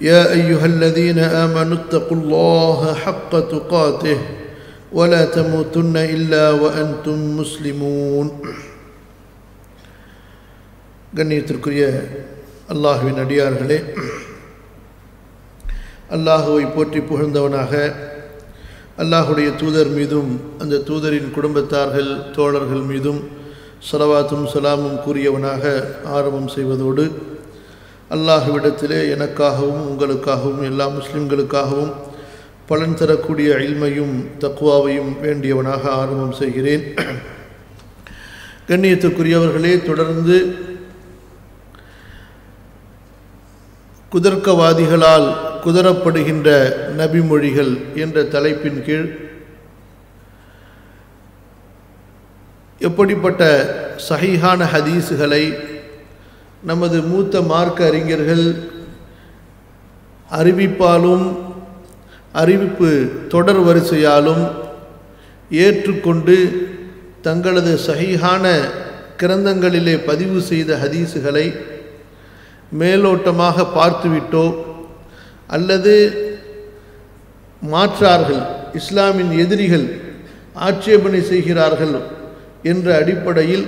يا أيها الذين آمنوا اتقوا الله حق تقاته ولا تموتن إلا وأنتم مسلمون கண்ணியத்திற்குரிய அல்லாஹுவின் அடியார்களே அல்லாஹுவை போற்றி புகழ்ந்தவனாக அல்லாஹுடைய தூதர் மீதும் அந்த தூதரின் குடும்பத்தார்கள் தோழர்கள் மீதும் சலவாத்தும் சலாமும் கூறியவனாக ஆரம்பம் செய்வதோடு அல்லாஹுவிடத்திலே எனக்காகவும் உங்களுக்காகவும் எல்லா முஸ்லிம்களுக்காகவும் பலன் தரக்கூடிய இல்மையும் தக்குவாவையும் வேண்டியவனாக ஆரம்பம் செய்கிறேன். கண்ணியத்துக்குரியவர்களே தொடர்ந்து குதர்க்கவாதிகளால் குதரப்படுகின்ற நபிமொழிகள் என்ற தலைப்பின் கீழ் எப்படிப்பட்ட சஹிஹான ஹதீஸுகளை நமது மூத்த மார்க்க அறிஞர்கள் அறிவிப்பாலும் அறிவிப்பு தொடர் வரிசையாலும் ஏற்றுக்கொண்டு தங்களது சகிஹான கிரந்தங்களிலே பதிவு செய்த ஹதீஸுகளை மேலோட்டமாக பார்த்துவிட்டோ அல்லது மாற்றார்கள் இஸ்லாமின் எதிரிகள் ஆட்சேபனை செய்கிறார்கள் என்ற அடிப்படையில்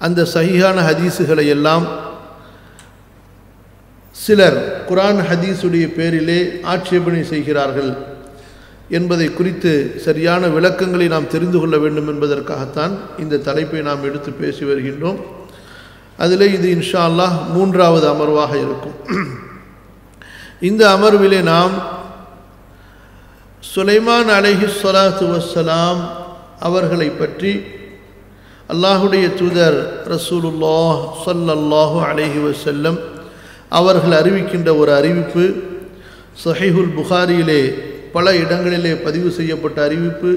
அந்த சகியான ஹதீஸுகளை எல்லாம் சிலர் குரான் ஹதீஸுடைய பேரிலே ஆட்சேபனை செய்கிறார்கள் என்பதை குறித்து சரியான விளக்கங்களை நாம் தெரிந்து கொள்ள வேண்டும் என்பதற்காகத்தான் இந்த தலைப்பை நாம் எடுத்து பேசி வருகின்றோம். அதில் இது இன்ஷா அல்லாஹ் மூன்றாவது அமர்வாக இருக்கும். இந்த அமர்விலே நாம் சுலைமான் அலஹி சொலாத்து வசலாம் அவர்களை பற்றி அல்லாஹுடைய தூதர் ரசூலுல்லாஹ் சொல்லல்லாஹு அலஹி வசல்லம் அவர்கள் அறிவிக்கின்ற ஒரு அறிவிப்பு சஹிஹுல் புகாரியிலே பல இடங்களிலே பதிவு செய்யப்பட்ட அறிவிப்பு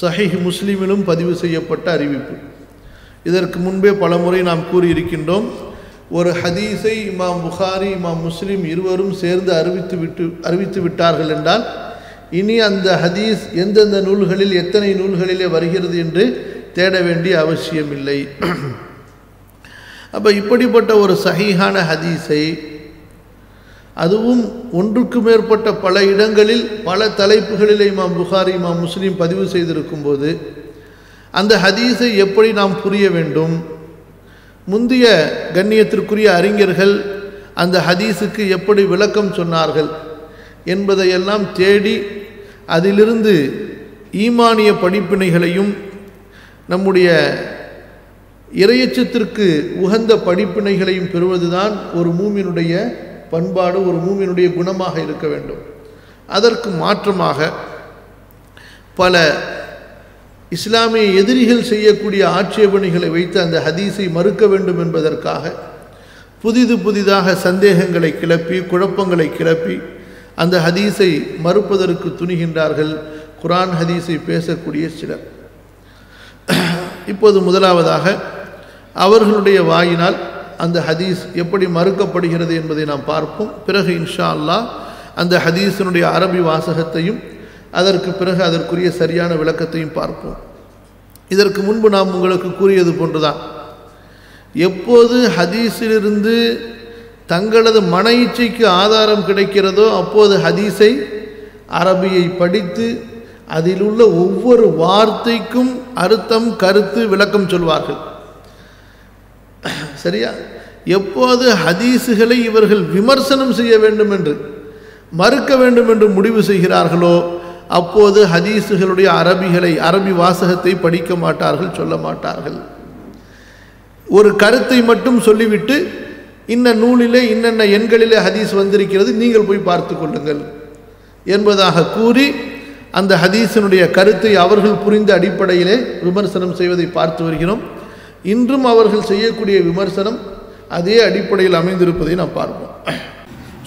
சஹிஹ் முஸ்லீமிலும் பதிவு செய்யப்பட்ட அறிவிப்பு. இதற்கு முன்பே பல முறை நாம் கூறியிருக்கின்றோம் ஒரு ஹதீஸை இமாம் புகாரி இமாம் முஸ்லீம் இருவரும் சேர்ந்து அறிவித்து விட்டு அறிவித்து விட்டார்கள் என்றால் இனி அந்த ஹதீஸ் எந்தெந்த நூல்களில் எத்தனை நூல்களிலே வருகிறது என்று தேட வேண்டிய அவசியமில்லை. அப்போ இப்படிப்பட்ட ஒரு சகிஹான ஹதீஸை அதுவும் ஒன்றுக்கு மேற்பட்ட பல இடங்களில் பல தலைப்புகளிலே இமாம் புகாரி இமாம் முஸ்லீம் பதிவு செய்திருக்கும் போது அந்த ஹதீஸை எப்படி நாம் புரிய வேண்டும்? முந்தைய கண்ணியத்திற்குரிய அறிஞர்கள் அந்த ஹதீஸுக்கு எப்படி விளக்கம் சொன்னார்கள் என்பதையெல்லாம் தேடி அதிலிருந்து ஈமானிய படிப்பினைகளையும் நம்முடைய இறையச்சத்திற்கு உகந்த படிப்பினைகளையும் பெறுவதுதான் ஒரு மூமினுடைய பண்பாடு ஒரு மூமினுடைய குணமாக இருக்க வேண்டும். அதற்கு மாற்றமாக பல இஸ்லாமிய எதிரிகள் செய்யக்கூடிய ஆட்சேபனைகளை வைத்து அந்த ஹதீஸை மறுக்க வேண்டும் என்பதற்காக புதிது புதிதாக சந்தேகங்களை கிளப்பி குழப்பங்களை கிளப்பி அந்த ஹதீஸை மறுப்பதற்கு துணிகின்றார்கள் குரான் ஹதீஸை பேசக்கூடிய சிலர். இப்போது முதலாவதாக அவர்களுடைய வாயினால் அந்த ஹதீஸ் எப்படி மறுக்கப்படுகிறது என்பதை நாம் பார்ப்போம். பிறகு இன்ஷா அல்லாஹ் அந்த ஹதீஸினுடைய அரபி வாசகத்தையும் அதற்கு பிறகு அதற்குரிய சரியான விளக்கத்தையும் பார்ப்போம். இதற்கு முன்பு நாம் உங்களுக்கு கூறியது போன்றுதான். எப்போது ஹதீஸிலிருந்து தங்களது மன இச்சைக்கு ஆதாரம் கிடைக்கிறதோ அப்போது ஹதீஸை அரபியை படித்து அதில் உள்ள ஒவ்வொரு வார்த்தைக்கும் அர்த்தம் கருத்து விளக்கம் சொல்வார்கள். சரியா? எப்போது ஹதீஸுகளை இவர்கள் விமர்சனம் செய்ய வேண்டும் என்று மறுக்க வேண்டும் என்று முடிவு செய்கிறார்களோ அப்போது ஹதீஸுகளுடைய அரபிகளை அரபி வாசகத்தை படிக்க மாட்டார்கள் சொல்ல மாட்டார்கள். ஒரு கருத்தை மட்டும் சொல்லிவிட்டு இன்ன நூலிலே இன்னென்ன எண்களிலே ஹதீஸ் வந்திருக்கிறது நீங்கள் போய் பார்த்து கொள்ளுங்கள் என்பதாக கூறி அந்த ஹதீஸினுடைய கருத்தை அவர்கள் புரிந்த அடிப்படையிலே விமர்சனம் செய்வதை பார்த்து வருகிறோம். இன்றும் அவர்கள் செய்யக்கூடிய விமர்சனம் அதே அடிப்படையில் அமைந்திருப்பதை நாம் பார்ப்போம்.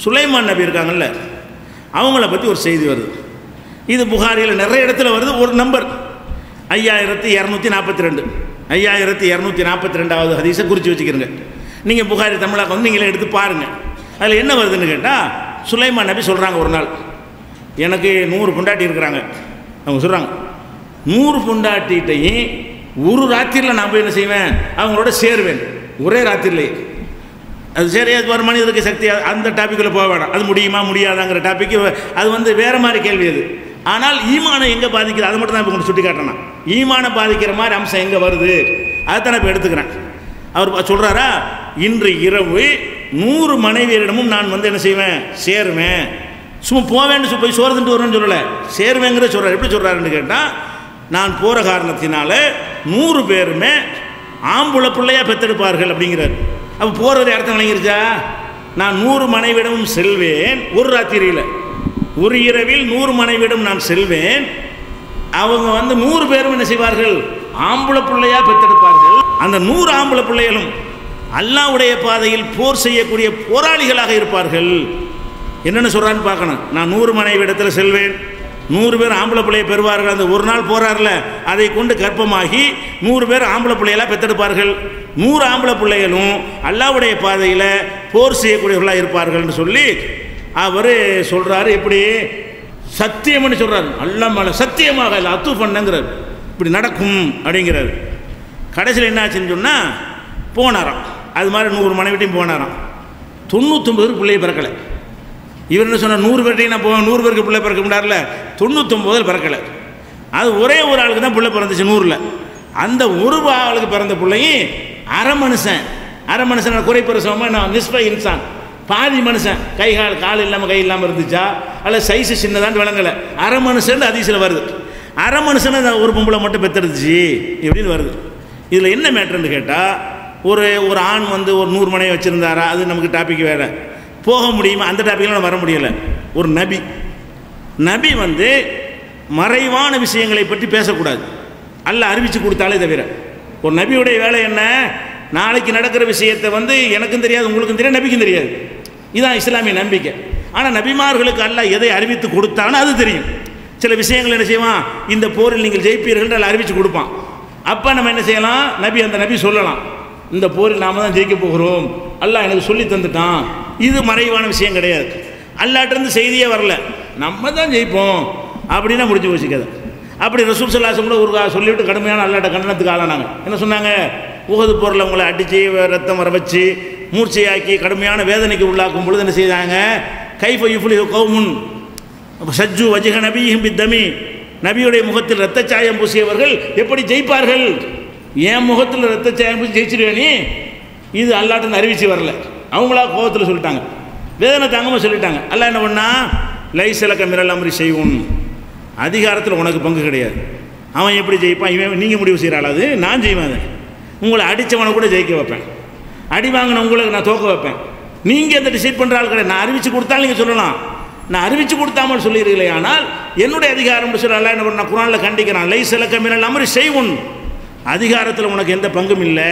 சுலைமான் நபி இருக்காங்கல்ல அவங்கள பற்றி ஒரு செய்தி வருது. இது புகாரியில் நிறைய இடத்துல வருது. ஒரு நம்பர். ஐயாயிரத்தி இரநூத்தி நாற்பத்தி ரெண்டு ஐயாயிரத்தி இரநூத்தி நாற்பத்தி ரெண்டாவது ஹதீஸை குறித்து வச்சுக்கிறங்க. நீங்கள் புகாரி தமிழாக்க வந்து நீங்களே எடுத்து பாருங்கள் அதில் என்ன வருதுன்னு கேட்டால் சுலைமான் நபி சொல்கிறாங்க ஒரு நாள். எனக்கு நூறு பொண்டாட்டி இருக்கிறாங்க. அவங்க சொல்கிறாங்க நூறு பொண்டாட்டிகிட்டையும் ஒரு ராத்திரியில் நான் போய் என்ன செய்வேன்? அவங்களோட சேருவேன். ஒரே ராத்திரிலேயே அது சரி அது ஒரு மனிதருக்கு சக்தி அந்த டாப்பிக்கில் போக வேணாம். அது முடியுமா முடியாதாங்கிற டாபிக் அது வந்து வேறு மாதிரி கேள்வி அது. ஆனால் ஈமானம் எங்கே பாதிக்குது? அதை மட்டும் தான் இப்போ உங்களுக்கு சுட்டி காட்டணும் ஈமானம் பாதிக்கிற மாதிரி அம்சம் எங்கே வருது? அதை தான் இப்போ எடுத்துக்கிறேன். அவர் சொல்கிறாரா இன்று இரவு நூறு மனைவியரிடமும் நான் வந்து என்ன செய்வேன்? சேருவேன். சும்மா போவேன்னு சொல்லி போய் சோறு தின்ட்டு வருவேன்னு சொல்லலை. சேருவேங்கிற சொல்கிறார் எப்படி சொல்கிறாருன்னு கேட்டால் நான் போகிற காரணத்தினால நூறு பேருமே ஆம்புல பிள்ளையாக பெற்றெடுப்பார்கள் அப்படிங்கிறார். அப்போ போகிறது அர்த்தம் விளங்கிருச்சா நான் நூறு மனைவிடமும் செல்வேன் ஒரு ராத்திரியில். ஒரு இரவில் நூறு மனைவிடம் நான் செல்வேன். அவங்க வந்து நூறு பேரும் என்ன செய்வார்கள்? ஆம்புள பிள்ளையாக பெத்தெடுப்பார்கள். அந்த நூறு ஆம்பளை பிள்ளைகளும் அல்லாவுடைய பாதையில் போர் செய்யக்கூடிய போராளிகளாக இருப்பார்கள். என்னென்ன சொல்கிறான்னு பார்க்கணும். நான் நூறு மனைவி செல்வேன். நூறு பேர் ஆம்பளை பிள்ளையை பெறுவார்கள். அந்த ஒரு நாள் போகிறார்ல அதை கொண்டு கர்ப்பமாகி நூறு பேர் ஆம்பளை பிள்ளையெல்லாம் பெத்தெடுப்பார்கள் நூறு ஆம்பளை பிள்ளைகளும் அல்லாவுடைய பாதையில் போர் செய்யக்கூடியவர்களாக இருப்பார்கள்னு சொல்லி அவர் சொல்கிறாரு எப்படி? சத்தியம்னு சொல்கிறார் அல்ல மலை சத்தியமாக இல்லை அத்து பண்ணுங்கிறார். இப்படி நடக்கும் அப்படிங்கிறார். கடைசியில் என்ன ஆச்சுன்னு சொன்னால் போனாராம். அது மாதிரி நூறு மனைவிட்டையும் போனாராம். தொண்ணூத்தொம்பது பிள்ளையை பிறக்கலை. இவர் என்ன சொன்னார் நூறு பேர்ட்டையும் நான் போவேன் நூறு பேருக்கு பிள்ளை பிறக்க முடியாதுல தொண்ணூத்தொம்போதில் பிறக்கலை. அது ஒரே ஒரு ஆளுக்கு தான் பிள்ளை பிறந்துச்சு நூறில். அந்த ஒரு ஆளுக்கு பிறந்த பிள்ளையும் அரை மனுஷன். அரை மனுஷன் குறை பிரசவமாக நான் நிஸ்ப இன்சான். பாதி மனுஷன். கை கால் கால் இல்லாமல் கை இல்லாமல் இருந்துச்சா? அல்ல சைஸு சின்னதான்னு விளங்கலை. அரை மனுஷன் அதிசயில் வருது. அரை மனுஷன் ஒரு பொம்பளை மட்டும் பெத்தெடுத்துச்சு எப்படின்னு வருது. இதில் என்ன மேட்ருன்னு கேட்டால் ஒரு ஒரு ஆண் வந்து ஒரு நூறு மனையை வச்சுருந்தாரா? அது நமக்கு டாபிக் வேறு. போக முடியுமா? அந்த டாப்பிக்கில் வர முடியலை. ஒரு நபி. நபி வந்து மறைவான விஷயங்களை பற்றி பேசக்கூடாது. அல்ல அறிவித்து கொடுத்தாலே தவிர. ஒரு நபியுடைய வேலை என்ன? நாளைக்கு நடக்கிற விஷயத்தை வந்து எனக்கும் தெரியாது உங்களுக்கும் தெரியாது நபிக்கும் தெரியாது. இதுதான் இஸ்லாமிய நம்பிக்கை. ஆனால் நபிமார்களுக்கு அல்ல எதை அறிவித்து கொடுத்தாலும் அது தெரியும். சில விஷயங்கள் என்ன செய்வான்? இந்த போரில் நீங்கள் ஜெயிப்பீர்கள் அல்ல அறிவித்து கொடுப்பான். அப்போ நம்ம என்ன செய்யலாம்? நபி அந்த நபி சொல்லலாம். இந்த போரில் நாம் தான் ஜெயிக்க போகிறோம். அல்லாஹ் எனக்கு சொல்லி தந்துட்டான். இது மறைவான விஷயம் கிடையாது. அல்லாட்டிருந்து செய்தியே வரல. நம்ம தான் ஜெயிப்போம். அப்படின்னா முடிஞ்சு வச்சுக்காது அப்படி ரசூல் சல்லாசம் கூட ஒரு கா- சொல்லிவிட்டு கடுமையான அல்லாட்ட கண்டனத்துக்கு ஆளானாங்க. என்ன சொன்னாங்க? உகது பொருளை உங்களை அடித்து ரத்தம் வர வச்சு மூர்ச்சையாக்கி கடுமையான வேதனைக்கு உள்ளாக்கும் பொழுது என்ன செய்தாங்க? கைஃப யுஃபுலி கௌமுன் சஜ்ஜு வஜிக நபியும் பித்தமி. நபியுடைய முகத்தில் இரத்தச்சாயம் பூசியவர்கள் எப்படி ஜெயிப்பார்கள்? என் முகத்தில் ரத்த சாயம் பூசி ஜெயிச்சிருவேனே இது அல்லாட்டம் அறிவிச்சு வரல. அவங்களா கோபத்தில் சொல்லிட்டாங்க. வேதனை தாங்காம சொல்லிட்டாங்க. அல்ல என்ன பண்ணா? லைசலக்க மிரல் செய்வோம் அதிகாரத்தில் உனக்கு பங்கு கிடையாது. அவன் எப்படி ஜெயிப்பான்? இவன் நீங்கள் முடிவு செய்கிறாள் அது? நான் செய்வேன் அதை. உங்களை அடித்தவனை கூட ஜெயிக்க வைப்பேன். அடி வாங்கின உங்களுக்கு நான் தோக்க வைப்பேன். நீங்கள் எந்த டிசைட் பண்ணுற ஆள் கிடையாது. நான் அறிவித்து கொடுத்தாலும் நீங்கள் சொல்லலாம். நான் அறிவித்து கொடுத்தாமல் சொல்லியிருக்கலே ஆனால் என்னுடைய அதிகாரம் சொல்ல அல்ல என்ன பண்ண? குரானில் கண்டிக்கிறான். லை சிலக்க மிரல் அமரி செய்வோன் அதிகாரத்தில் உனக்கு எந்த பங்கும் இல்லை.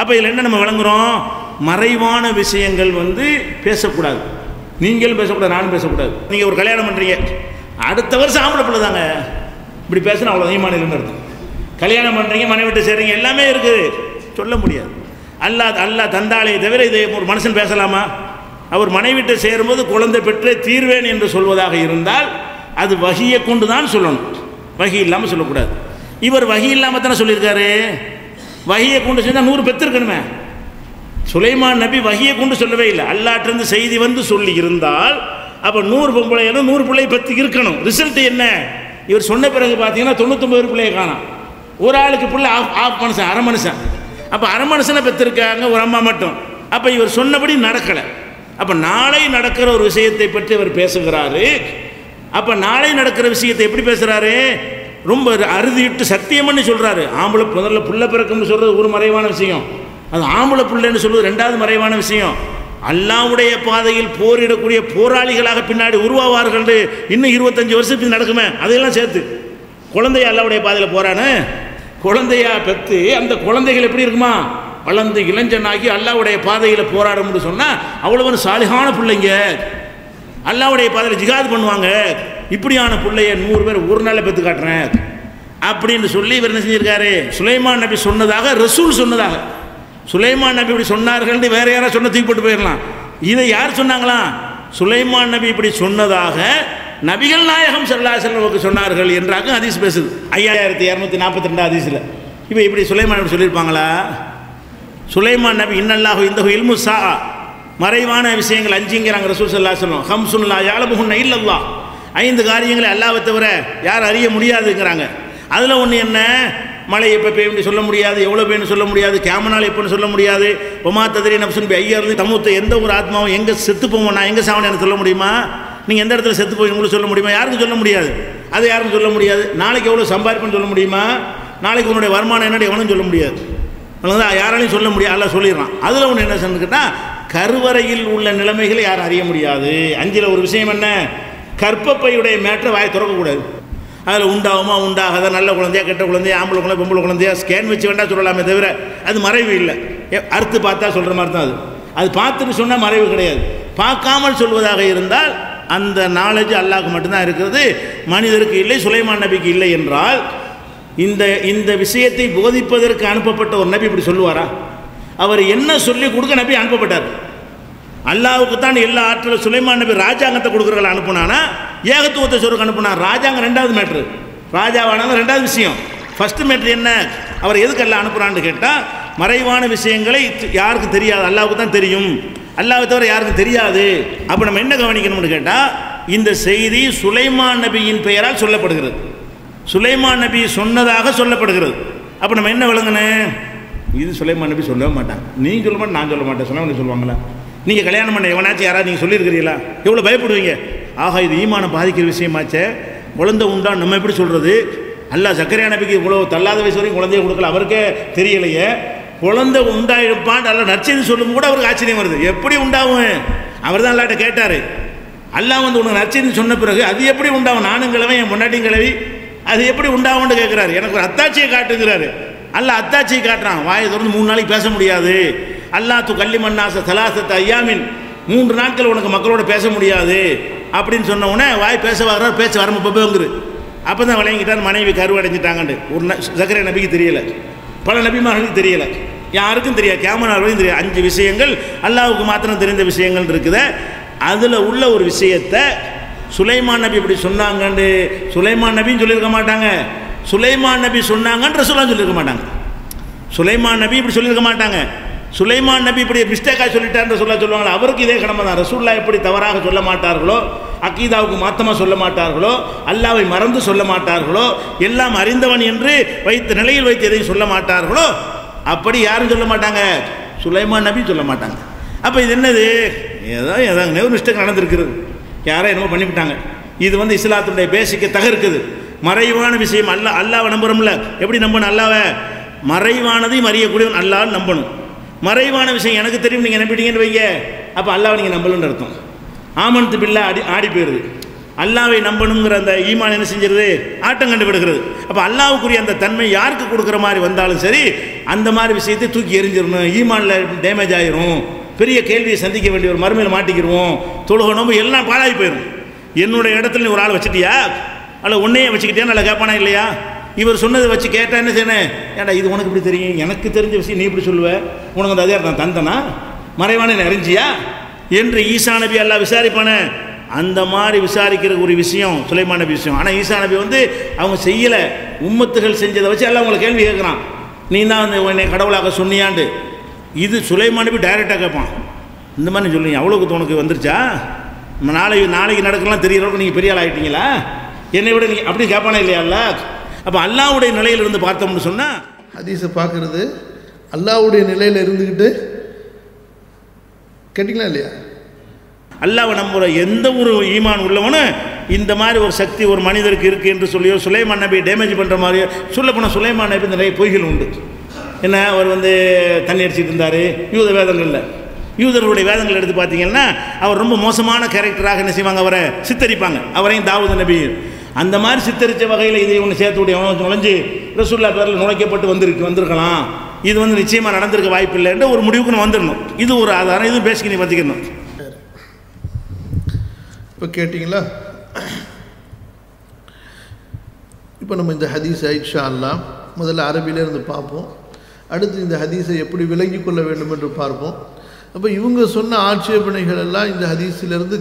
அப்போ இதில் என்ன நம்ம விளங்குறோம்? மறைவான விஷயங்கள் வந்து பேசக்கூடாது. நீங்களும் பேசக்கூடாது நானும் பேசக்கூடாது. நீங்கள் ஒரு கல்யாணம் பண்ணுறீங்க அடுத்த வருஷம் ஆம்பளை பிள்ளை தாங்க. இப்படி பேசுனா அவ்வளோ ஈமான் இருந்தது கல்யாணம் பண்ணுறீங்க மனைவி விட்டு சேர்றீங்க எல்லாமே இருக்குது சொல்ல முடியாது. அல்லாஹ் அல்லாஹ் தந்தாலே தவிர இதை ஒரு மனுஷன் பேசலாமா? அவர் மனைவிட்டு சேரும்போது குழந்தை பெற்றே தீர்வேன் என்று சொல்வதாக இருந்தால் அது வகியை கொண்டு தான் சொல்லணும். வகி இல்லாமல் சொல்லக்கூடாது. இவர் வகி இல்லாமல் தானே சொல்லியிருக்காரு. வகியை கொண்டு செஞ்சால் நூறு பெற்றிருக்கணுமே சுலைமான் நபி வகியை கொண்டு சொல்லவே இல்லை. அல்லாட்டிருந்து செய்தி வந்து சொல்லி இருந்தால் அப்போ நூறு பொம்பளைகளும் நூறு பிள்ளை பற்றி இருக்கணும். ரிசல்ட் என்ன? இவர் சொன்ன பிறகு பார்த்தீங்கன்னா தொண்ணூத்தொம்பது பிள்ளையை காணும். ஒரு ஆளுக்கு பிள்ளை ஆஃப் ஆஃப் மனுஷன் அரை மனுஷன். அப்போ அரை மனுஷனை பெற்றிருக்காங்க ஒரு அம்மா மட்டும். அப்போ இவர் சொன்னபடி நடக்கலை. அப்போ நாளை நடக்கிற ஒரு விஷயத்தை பற்றி அவர் பேசுகிறாரு. அப்போ நாளை நடக்கிற விஷயத்தை எப்படி பேசுகிறாரு ரொம்ப அறுதிட்டு சத்தியம்னு சொல்கிறாரு ஆம்பளை முதல்ல புள்ள பிறக்கும்னு சொல்கிறது ஒரு மறைவான விஷயம். அது ஆம்பளை புள்ளைன்னு சொல்வது ரெண்டாவது மறைவான விஷயம். அல்லாவுடைய பாதையில் போரிடக்கூடிய போராளிகளாக பின்னாடி உருவாவார்கள் இன்னும் இருபத்தஞ்சி வருஷத்துக்கு நடக்குமே அதையெல்லாம் சேர்த்து. குழந்தைய அல்லாவுடைய பாதையில் போகிறானே குழந்தையா பெற்று அந்த குழந்தைகள் எப்படி இருக்குமா? வளர்ந்து இளைஞனாகி அல்லாவுடைய பாதையில் போராடும்னு சொன்னால் அவ்வளவு சாலிகான பிள்ளைங்க. அல்லாவுடைய பாதையில் ஜிகாது பண்ணுவாங்க. இப்படியான பிள்ளைய நூறு பேர் ஒரு நாளில் பெற்று காட்டுறேன் அப்படின்னு சொல்லி இவர் என்ன செஞ்சிருக்காரு? சுலைமான் நபி சொன்னதாக ரசூல் சொன்னதாக. சுலைமான் நபி இப்படி சொன்னார்கள்னு வேற யாராவது சொன்ன தூக்கி போட்டு போயிடலாம். இதை யார் சொன்னாங்களா? சுலைமான் நபி இப்படி சொன்னதாக நபிகள் நாயகம் சல்லா செல்வக்கு சொன்னார்கள் என்றாக அதிஸ் பேசுது. ஐயாயிரத்தி இரநூத்தி நாற்பத்தி ரெண்டு அதிசில் இப்போ இப்படி சுலைமான் நபி சொல்லியிருப்பாங்களா? சுலைமான் நபி இன்னல்லாஹு இந்த இல்மு சா மறைவான விஷயங்கள் அஞ்சுங்கிறாங்க ரசூல் சல்லா சொல்லும் ஹம்சுல்லா யாலமுகுன்ன இல்லல்லா ஐந்து காரியங்களை அல்லாவை தவிர யார் அறிய முடியாதுங்கிறாங்க. அதில் ஒன்று என்ன? மழை எப்போ பெய்யும் சொல்ல முடியாது எவ்வளோ பெய்யும் சொல்ல முடியாது கேமனால் எப்போன்னு சொல்ல முடியாது. ஒமா ததிரி நப்சுன் பி ஐயர்ந்து தமுத்த எந்த ஒரு ஆத்மாவும் எங்கே செத்து போவோம் நான் எங்கே சாவனை எனக்கு சொல்ல முடியுமா? நீங்கள் எந்த இடத்துல செத்து போய் உங்களுக்கு சொல்ல முடியுமா? யாருக்கும் சொல்ல முடியாது. அதை யாருக்கும் சொல்ல முடியாது. நாளைக்கு எவ்வளோ சம்பாதிப்புன்னு சொல்ல முடியுமா? நாளைக்கு உன்னுடைய வருமானம் என்னன்னு எவனும் சொல்ல முடியாது. அதனால யாராலையும் சொல்ல முடியாது. அல்ல சொல்லிடுறான். அதில் ஒன்று என்ன சொன்னு கருவறையில் உள்ள நிலைமைகளை யாரும் அறிய முடியாது. அஞ்சில் ஒரு விஷயம் என்ன? கற்பப்பையுடைய மேட்டை வாயை திறக்கக்கூடாது. அதில் உண்டாகுமா உண்டாகாத நல்ல குழந்தையா கெட்ட குழந்தையா ஆம்பளை குழந்தை பொம்பளை குழந்தையா ஸ்கேன் வச்சு வேண்டாம் சொல்லலாமே தவிர அது மறைவு இல்லை. எ- அறுத்து பார்த்தா சொல்கிற மாதிரி தான் அது. அது பார்த்துட்டு சொன்னால் மறைவு கிடையாது. பார்க்காமல் சொல்வதாக இருந்தால் அந்த நாலேஜ் அல்லாஹ்க்கு மட்டும்தான் இருக்கிறது. மனிதருக்கு இல்லை சுலைமான் நபிக்கு இல்லை என்றால் இந்த இந்த விஷயத்தை போதிப்பதற்கு அனுப்பப்பட்ட ஒரு நபி இப்படி சொல்லுவாரா? அவர் என்ன சொல்லி கொடுக்க நபி அனுப்பப்பட்டார்? அல்லாவுக்கு தான் எல்லா ஆற்றலும் சுலைமான் நபி ராஜாங்கத்தை கொடுக்குறவங்களை அனுப்புனானா? ஏகத்துவத்தை சொல்லுக்கு அனுப்புனா? ராஜாங்கம் ரெண்டாவது மேட்ரு ராஜாவானது ரெண்டாவது விஷயம். ஃபஸ்ட்டு மேட்ரு என்ன? அவர் எதுக்கு எல்லாம் கேட்டால் மறைவான விஷயங்களை யாருக்கு தெரியாது? அல்லாவுக்கு தான் தெரியும். அல்லாவை தவிர யாருக்கும் தெரியாது. அப்போ நம்ம என்ன கவனிக்கணும்னு கேட்டால் இந்த செய்தி சுலைமான் நபியின் பெயரால் சொல்லப்படுகிறது. சுலைமான் நபி சொன்னதாக சொல்லப்படுகிறது. அப்போ நம்ம என்ன விளங்கணும்? இது சுலைமான் நபி சொல்லவே மாட்டாங்க நீ சொல்ல மாட்டேன் நான் சொல்ல மாட்டேன். சொன்னவங்க சொல்லுவாங்களா? நீங்கள் கல்யாணம் பண்ண எவனாச்சும் யாராவது நீங்கள் சொல்லியிருக்கிறீங்களா? எவ்வளோ பயப்படுவீங்க? ஆஹா இது ஈமானம் பாதிக்கிற விஷயமாச்சே. குழந்தை உண்டா? நம்ம எப்படி சொல்கிறது அல்லாஹ் சக்கரையா நபிக்கு இவ்வளோ தள்ளாத வயசு வரைக்கும் குழந்தைய கொடுக்கல. அவருக்கே தெரியலையே. குழந்தை உண்டாயிருப்பான் அல்ல நற்செய்தி சொல்லும் கூட அவருக்கு ஆச்சரியம் வருது. எப்படி உண்டாகும் அவர் தான் அல்லாட்ட கேட்டார். அல்லா வந்து உனக்கு நற்செய்தி சொன்ன பிறகு அது எப்படி உண்டாகும் நானும் கிழவன் என் முன்னாடியும் கிழவி அது எப்படி உண்டாகும்னு கேட்குறாரு எனக்கு ஒரு அத்தாட்சியை காட்டுங்கிறாரு. அல்ல அத்தாட்சியை காட்டுறான். வாயை தொடர்ந்து மூணு நாளைக்கு பேச முடியாது. அல்லாஹ் து கள்ளி மண்ணாச சலாசத்த ஐயாமின். மூன்று நாட்கள் உனக்கு மக்களோட பேச முடியாது. அப்படின்னு சொன்ன உடனே வாய் பேச வர்ற பேச வர பப்போங்குரு அப்போ தான் விளங்கிட்டார் மனைவி கருவடைஞ்சிட்டாங்கன்ட்டு ஒரு ந சக்கரை நபிக்கு தெரியலை. பல நபிமார்களுக்கு தெரியலை. யாருக்கும் தெரியாது. கேமரா வரையும் தெரியாது. அஞ்சு விஷயங்கள் அல்லாவுக்கு மாத்திரம் தெரிந்த விஷயங்கள் இருக்குது. அதில் உள்ள ஒரு விஷயத்தை சுலைமான் நபி இப்படி சொன்னாங்கன்னு சுலைமான் நபின்னு சொல்லியிருக்க மாட்டாங்க. சுலைமான் நபி சொன்னாங்கன்னு ரசூலாம் சொல்லியிருக்க மாட்டாங்க. சுலைமான் நபி இப்படி சொல்லியிருக்க மாட்டாங்க. சுலைமான் நபி இப்படி மிஸ்டேக்காக சொல்லிட்டார்னு சொல்ல சொல்லுவாங்களா அவருக்கு இதே கடமை தான் ரசூல்லா எப்படி தவறாக சொல்ல மாட்டார்களோ அக்கீதாவுக்கு மாத்தமாக சொல்ல மாட்டார்களோ அல்லாவை மறந்து சொல்ல மாட்டார்களோ எல்லாம் அறிந்தவன் என்று வைத்த நிலையில் வைத்து எதையும் சொல்ல மாட்டார்களோ அப்படி யாரும் சொல்ல மாட்டாங்க. சுலைமான் நபி சொல்ல மாட்டாங்க. அப்போ இது என்னது? ஏதோ ஏதோ ஒரு மிஸ்டேக் நடந்திருக்கிறது. யாரோ என்னமோ பண்ணிவிட்டாங்க. இது வந்து இஸ்லாத்துடைய பேசிக்க தகர்க்குது. மறைவான விஷயம் அல்ல அல்லாவை நம்புறோம்ல. எப்படி நம்பணும் அல்லாவை? மறைவானதையும் அறியக்கூடியவன் அல்லாஹ் நம்பணும். மறைவான விஷயம். எனக்கு தெரியும் நீங்கள் நம்பிட்டீங்கன்னு வைங்க. அப்போ அல்லாவை நீங்கள் நம்பலன்னு அர்த்தம். ஆமனத்து பில்லா ஆடி ஆடி போயிடுது அல்லாவை நம்பணுங்கிற அந்த ஈமான் என்ன செஞ்சிருது? ஆட்டம் கண்டு விடுகிறது அப்போ அல்லாவுக்குரிய அந்த தன்மை யாருக்கு கொடுக்குற மாதிரி வந்தாலும் சரி அந்த மாதிரி விஷயத்தை தூக்கி எரிஞ்சிடணும் ஈமானில் டேமேஜ் ஆயிரும். பெரிய கேள்வியை சந்திக்க வேண்டிய ஒரு மறுமையில் மாட்டிக்கிடுவோம். தொழுக நோம்பு எல்லாம் பாழாகி போயிடும் என்னுடைய இடத்துல நீ ஒரு ஆள் வச்சுட்டியா? அல்ல உன்னையே வச்சுக்கிட்டியா நல்லா கேட்பானா இல்லையா? இவர் சொன்னதை வச்சு கேட்டால் என்ன செய்யணும்? ஏன்டா இது உனக்கு இப்படி தெரியும்? எனக்கு தெரிஞ்ச விஷயம் நீ இப்படி சொல்லுவ? உனக்கு அந்த அதிகாரம் நான் தந்தனா? மறைவான நீ என்று ஈசா நபி எல்லாம் விசாரிப்பானே. அந்த மாதிரி விசாரிக்கிற ஒரு விஷயம் சுலைமான் நபி விஷயம். ஆனால் ஈசா நபி வந்து அவங்க செய்யலை. உம்மத்துகள் செஞ்சதை வச்சு எல்லாம் அவங்களை கேள்வி கேட்குறான். நீ தான் வந்து என்னை கடவுளாக சொன்னியாண்டு. இது சுலைமான் நபி டைரெக்டாக கேட்பான் இந்த மாதிரி சொல்லுங்க அவ்வளோக்கு உனக்கு வந்துருச்சா? நம்ம நாளைக்கு நாளைக்கு நடக்கலாம் தெரியிற அளவுக்கு நீங்கள் பெரிய ஆள் ஆகிட்டீங்களா என்னை விட நீங்கள் அப்படி கேட்பானே இல்லையா அப்போ அல்லாவுடைய நிலையிலிருந்து பார்த்தோம்னு சொன்னால் ஹதீஸை பார்க்குறது அல்லாவுடைய நிலையில் இருந்துக்கிட்டு கேட்டிங்களா இல்லையா? அல்லாவை நம்புகிற எந்த ஒரு ஈமான் உள்ளவனும் இந்த மாதிரி ஒரு சக்தி ஒரு மனிதருக்கு இருக்குது என்று சொல்லியோ சுலைமான் நபி டேமேஜ் பண்ணுற மாதிரியோ சொல்லப்போனால் சுலைமான் நபி நிறைய பொய்கள் உண்டு. என்ன அவர் வந்து தண்ணி அடிச்சிட்டு இருந்தார் யூத வேதங்களில். யூதர்களுடைய வேதங்கள் எடுத்து பார்த்தீங்கன்னா அவர் ரொம்ப மோசமான கேரக்டராக என்ன செய்வாங்க அவரை சித்தரிப்பாங்க. அவரையும் தாவூது நபி அந்த மாதிரி சித்தரித்த வகையில் இதை ஒன்று சேர்த்துடைய நுழைஞ்சு ரசூல்லா பேரில் நுழைக்கப்பட்டு வந்திருக்கு வந்திருக்கலாம். இது வந்து நிச்சயமாக நடந்திருக்க வாய்ப்பு இல்லைன்ற ஒரு முடிவுக்கு நம்ம வந்துடணும் இது ஒரு ஆதாரம் இது பேசிக்க நீ பார்த்துக்கணும் இப்போ கேட்டிங்களா? இப்போ நம்ம இந்த ஹதீஸ் இன்ஷா அல்லா முதல்ல அரபியில இருந்து பார்ப்போம். அடுத்து இந்த ஹதீஸை எப்படி விளங்கிக் கொள்ள வேண்டும் என்று பார்ப்போம். அப்போ இவங்க சொன்ன ஆட்சேபனைகள் எல்லாம் இந்த ஹதீஸிலிருந்து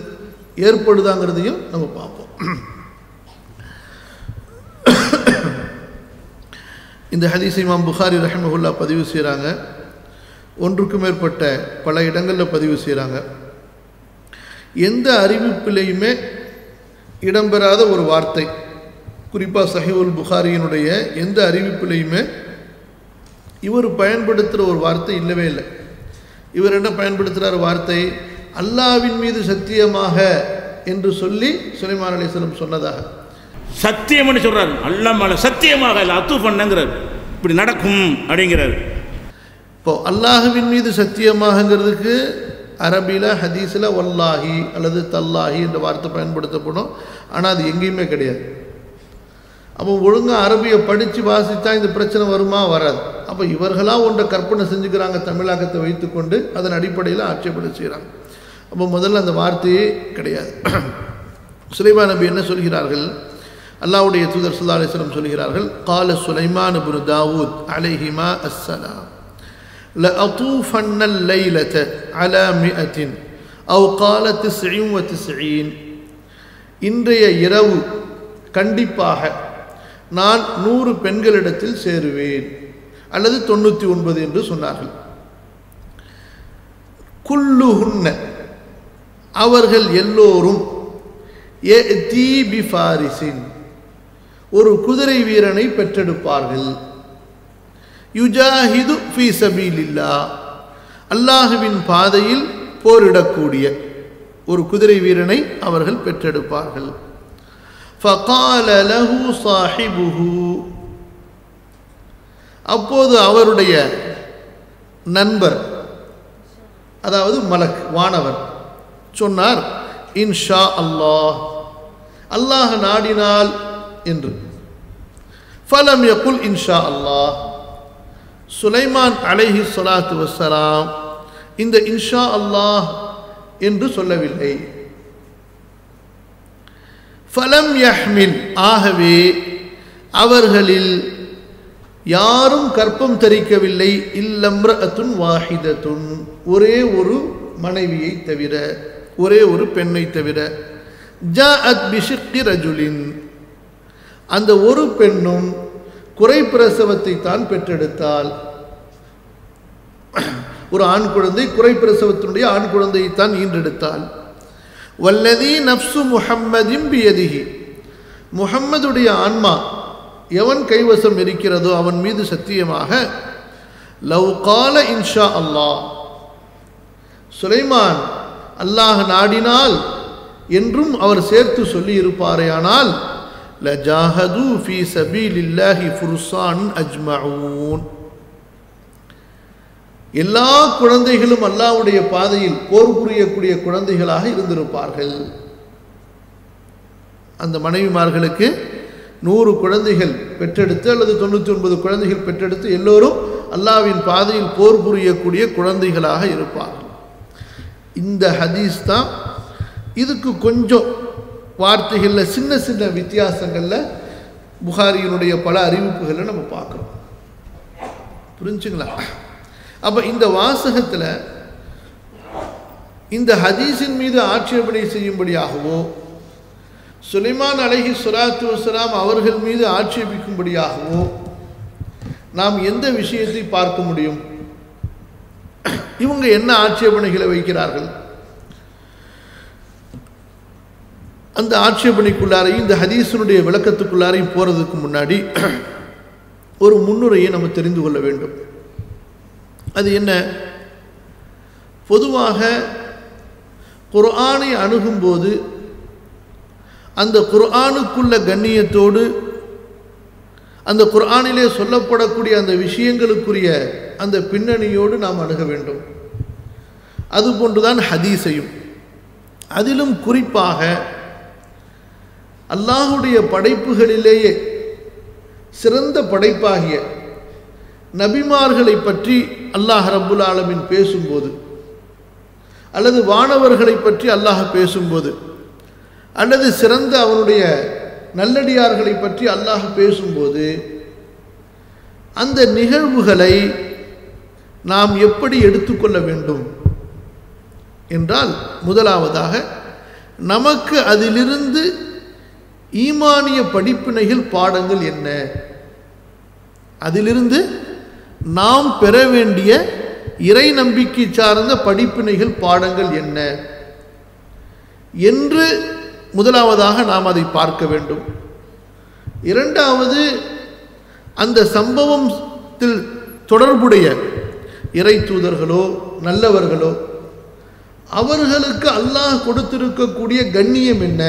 ஏற்படுதாங்கிறதையும் நம்ம பார்ப்போம். இந்த ஹதீஸ் இமாம் புகாரி ரஹ்மஹுல்லா பதிவு செய்கிறாங்க ஒன்றுக்கும் மேற்பட்ட பல இடங்களில் பதிவு செய்கிறாங்க எந்த அறிவிப்பிலையுமே இடம்பெறாத ஒரு வார்த்தை. குறிப்பாக சஹிவுல் புகாரியினுடைய எந்த அறிவிப்பிலையுமே இவர் பயன்படுத்துகிற ஒரு வார்த்தை இல்லவே இல்லை. இவர் என்ன பயன்படுத்துகிறார் வார்த்தை? அல்லாவின் மீது சத்தியமாக என்று சொல்லி சுலைமான் அலிஸ்லம் சொன்னதாக. சத்தியம்னு சொல்கிறார் அல்லாஹ் மேல சத்தியமாக இல்லை அத்து பண்ணுங்கிறார். இப்படி நடக்கும் அப்படிங்கிறார். இப்போ அல்லாஹுவின் மீது சத்தியமாகங்கிறதுக்கு அரபியில் ஹதீஸில் வல்லாஹி அல்லது தல்லாஹி என்ற வார்த்தை பயன்படுத்தப்படும். ஆனால் அது எங்கேயுமே கிடையாது. அப்போ ஒழுங்காக அரபியை படித்து வாசித்தா இந்த பிரச்சனை வருமா? வராது. அப்போ இவர்களாக ஒன்றை கற்பனை செஞ்சுக்கிறாங்க தமிழாக்கத்தை வைத்துக்கொண்டு அதன் அடிப்படையில் ஆட்சேபனை செய்கிறாங்க அப்போ முதல்ல அந்த வார்த்தையே கிடையாது. சுலைமா நபி என்ன சொல்கிறார்கள்? அல்லாஹ்வுடைய தூதர் சுல்லா அலிஸ்லம் சொல்கிறார்கள் கால சுலைமான் இப்னு தாவூத் அலைஹிமா அஸ்ஸலாம் لأطوفن الليلة على مئة أو قال تسع وتسعين இன்றைய இரவு கண்டிப்பாக நான் நூறு பெண்களிடத்தில் சேருவேன் அல்லது தொண்ணூற்றி ஒன்பது என்று சொன்னார்கள் குல்லுஹுன்ன அவர்கள் எல்லோரும் ஏ தீ பிஃபாரிசின் ஒரு குதிரை வீரனை பெற்றெடுப்பார்கள். யுஜாஹிது ஃபி சபீலில்லா. அல்லாஹுவின் பாதையில் போரிடக்கூடிய ஒரு குதிரை வீரனை அவர்கள் பெற்றெடுப்பார்கள். ஃபகால லஹு சாஹிபுஹு. அப்போது அவருடைய நண்பர் அதாவது மலக் வானவர் சொன்னார் இன்ஷா அல்லாஹ் அல்லாஹ் நாடினால் என்று. ஃபலம் யகுல் இன்ஷா அல்லாஹ். சுலைமான் அலைஹி ஸலாத்து வசலாம் இந்த இன்ஷா அல்லாஹ் என்று சொல்லவில்லை. ஃபலம் யஹ்மின் ஆகவே அவர்களில் யாரும் கற்பம் தரிக்கவில்லை. இல்லம்ரஅத்துன் வாஹிதத்துன் ஒரே ஒரு மனைவியை தவிர ஒரே ஒரு பெண்ணை தவிர. ஜாஅத் பிஷிக்கி ரஜுலின் அந்த ஒரு பெண்ணும் குறை பிரசவத்தை தான் பெற்றெடுத்தால். ஒரு ஆண் குழந்தை குறை பிரசவத்தினுடைய ஆண் குழந்தையை தான் ஈன்றெடுத்தால். வல்லதி நப்சு முஹம்மதின் பியதிகி முஹம்மதுடைய ஆன்மா எவன் கைவசம் இருக்கிறதோ அவன் மீது சத்தியமாக லவ் கால இன்ஷா அல்லாஹ். சுலைமான் அல்லாஹ் நாடினால் என்றும் அவர் சேர்த்து சொல்லி இருப்பாரேயானால் லஜாஹது ஃபி சபீலில்லாஹி ஃபுர்சான் அஜ்மஊன். எல்லா குழந்தைகளும் அல்லாஹ்வுடைய பாதையில் போர் புரியக்கூடிய குழந்தைகளாக இருந்திருப்பார்கள். அந்த மனைவிமார்களுக்கு நூறு குழந்தைகள் பெற்றெடுத்து அல்லது தொண்ணூற்றி ஒன்பது குழந்தைகள் பெற்றெடுத்து எல்லோரும் அல்லாவின் பாதையில் போர் புரியக்கூடிய குழந்தைகளாக இருப்பார்கள். இந்த ஹதீஸ் தான் இதுக்கு கொஞ்சம் வார்த்தைகளில் சின்ன சின்ன வித்தியாசங்களில் புகாரியினுடைய பல அறிவிப்புகளை நம்ம பார்க்குறோம். புரிஞ்சுங்களா? அப்போ இந்த வாசகத்தில் இந்த ஹதீஸின் மீது ஆட்சேபனை செய்யும்படியாகவோ சுலைமான் அலஹி சுராத்து வசலாம் அவர்கள் மீது ஆட்சேபிக்கும்படியாகவோ நாம் எந்த விஷயத்தை பார்க்க முடியும்? இவங்க என்ன ஆட்சேபனைகளை வைக்கிறார்கள்? அந்த ஆட்சேபனைக்குள்ளாரையும் இந்த ஹதீஸனுடைய விளக்கத்துக்குள்ளாரையும் போகிறதுக்கு முன்னாடி ஒரு முன்னுரையை நம்ம தெரிந்து கொள்ள வேண்டும். அது என்ன? பொதுவாக குர்ஆனை அணுகும்போது அந்த குர்ஆனுக்குள்ள கண்ணியத்தோடு அந்த குர்ஆனிலே சொல்லப்படக்கூடிய அந்த விஷயங்களுக்குரிய அந்த பின்னணியோடு நாம் அணுக வேண்டும். அதுபோன்றுதான் ஹதீஸையும். அதிலும் குறிப்பாக அல்லாஹுடைய படைப்புகளிலேயே சிறந்த படைப்பாகிய நபிமார்களை பற்றி அல்லாஹ் ரபுல் ஆலமின் பேசும்போது அல்லது வானவர்களை பற்றி அல்லாஹ் பேசும்போது அல்லது சிறந்த அவனுடைய நல்லடியார்களை பற்றி அல்லாஹ் பேசும்போது அந்த நிகழ்வுகளை நாம் எப்படி எடுத்துக்கொள்ள வேண்டும் என்றால் முதலாவதாக நமக்கு அதிலிருந்து ஈமானிய படிப்பினைகள் பாடங்கள் என்ன? அதிலிருந்து நாம் பெற வேண்டிய இறை நம்பிக்கை சார்ந்த படிப்பினைகள் பாடங்கள் என்ன? என்று முதலாவதாக நாம் அதை பார்க்க வேண்டும். இரண்டாவது அந்த சம்பவத்தில் தொடர்புடைய இறை தூதர்களோ நல்லவர்களோ அவர்களுக்கு அல்லாஹ் கொடுத்திருக்கக்கூடிய கண்ணியம் என்ன?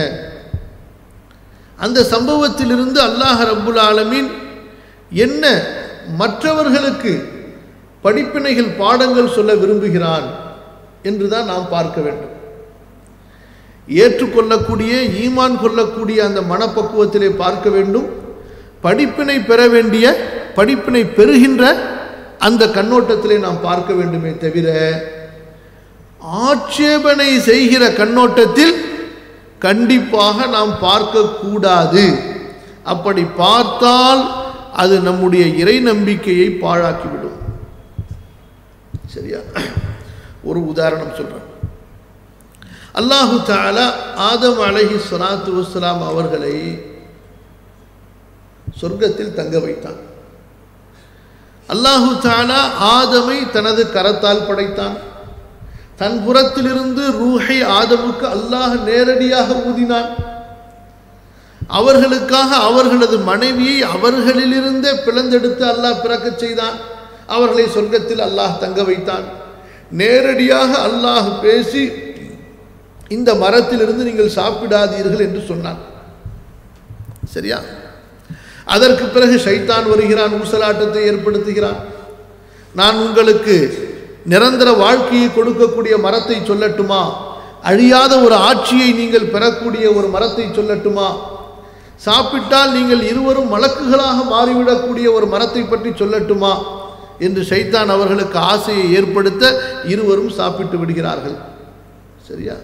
அந்த சம்பவத்திலிருந்து அல்லாஹ் ரப்புல் ஆலமீன் என்ன மற்றவர்களுக்கு படிப்பினைகள் பாடங்கள் சொல்ல விரும்புகிறான் என்றுதான் நாம் பார்க்க வேண்டும். ஏற்றுக்கொள்ளக்கூடிய ஈமான் கொள்ளக்கூடிய அந்த மனப்பக்குவத்திலே பார்க்க வேண்டும். படிப்பினை பெற வேண்டிய படிப்பினை பெறுகின்ற அந்த கண்ணோட்டத்திலே நாம் பார்க்க வேண்டுமே தவிர ஆட்சேபனை செய்கிற கண்ணோட்டத்தில் கண்டிப்பாக நாம் பார்க்கக்கூடாது. அப்படி பார்த்தால் அது நம்முடைய இறை நம்பிக்கையை பாழாக்கிவிடும். சரியா? ஒரு உதாரணம் சொல்கிறேன் அல்லாஹு தாலா ஆதம் அலஹி சலாத்து வஸ்லாம் அவர்களை சொர்க்கத்தில் தங்க வைத்தான். அல்லாஹு தாலா ஆதமை தனது கரத்தால் படைத்தான். தன் புறத்திலிருந்து ரூஹை ஆதமுக்கு அல்லாஹ் நேரடியாக ஊதினான். அவர்களுக்காக அவர்களது மனைவியை அவர்களிலிருந்தே பிளந்தெடுத்து அல்லாஹ் பிறக்கச் செய்தான். அவர்களை சொர்க்கத்தில் அல்லாஹ் தங்க வைத்தான். நேரடியாக அல்லாஹ் பேசி இந்த மரத்திலிருந்து நீங்கள் சாப்பிடாதீர்கள் என்று சொன்னான். சரியா? அதற்கு பிறகு ஷைத்தான் வருகிறான் ஊசலாட்டத்தை ஏற்படுத்துகிறான். நான் உங்களுக்கு நிரந்தர வாழ்க்கையை கொடுக்கக்கூடிய மரத்தை சொல்லட்டுமா? அழியாத ஒரு ஆட்சியை நீங்கள் பெறக்கூடிய ஒரு மரத்தை சொல்லட்டுமா? சாப்பிட்டால் நீங்கள் இருவரும் மலக்குகளாக மாறிவிடக்கூடிய ஒரு மரத்தை பற்றி சொல்லட்டுமா? என்று சைத்தான் அவர்களுக்கு ஆசையை ஏற்படுத்த இருவரும் சாப்பிட்டு விடுகிறார்கள். சரியா?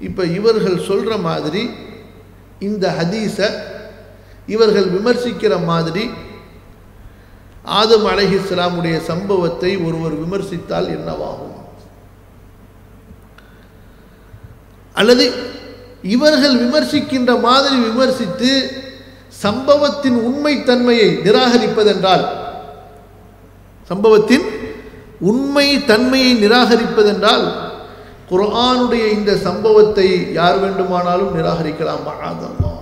இப்போ இவர்கள் சொல்கிற மாதிரி இந்த ஹதீஸை இவர்கள் விமர்சிக்கிற மாதிரி ஆதம் அலைஹிஸ்லாமுடைய சம்பவத்தை ஒருவர் விமர்சித்தால் என்னவாகும்? அல்லது இவர்கள் விமர்சிக்கின்ற மாதிரி விமர்சித்து சம்பவத்தின் உண்மைத்தன்மையை நிராகரிப்பதென்றால் சம்பவத்தின் உண்மை தன்மையை நிராகரிப்பதென்றால் குரானுடைய இந்த சம்பவத்தை யார் வேண்டுமானாலும் நிராகரிக்கலாம். மகாதல்லா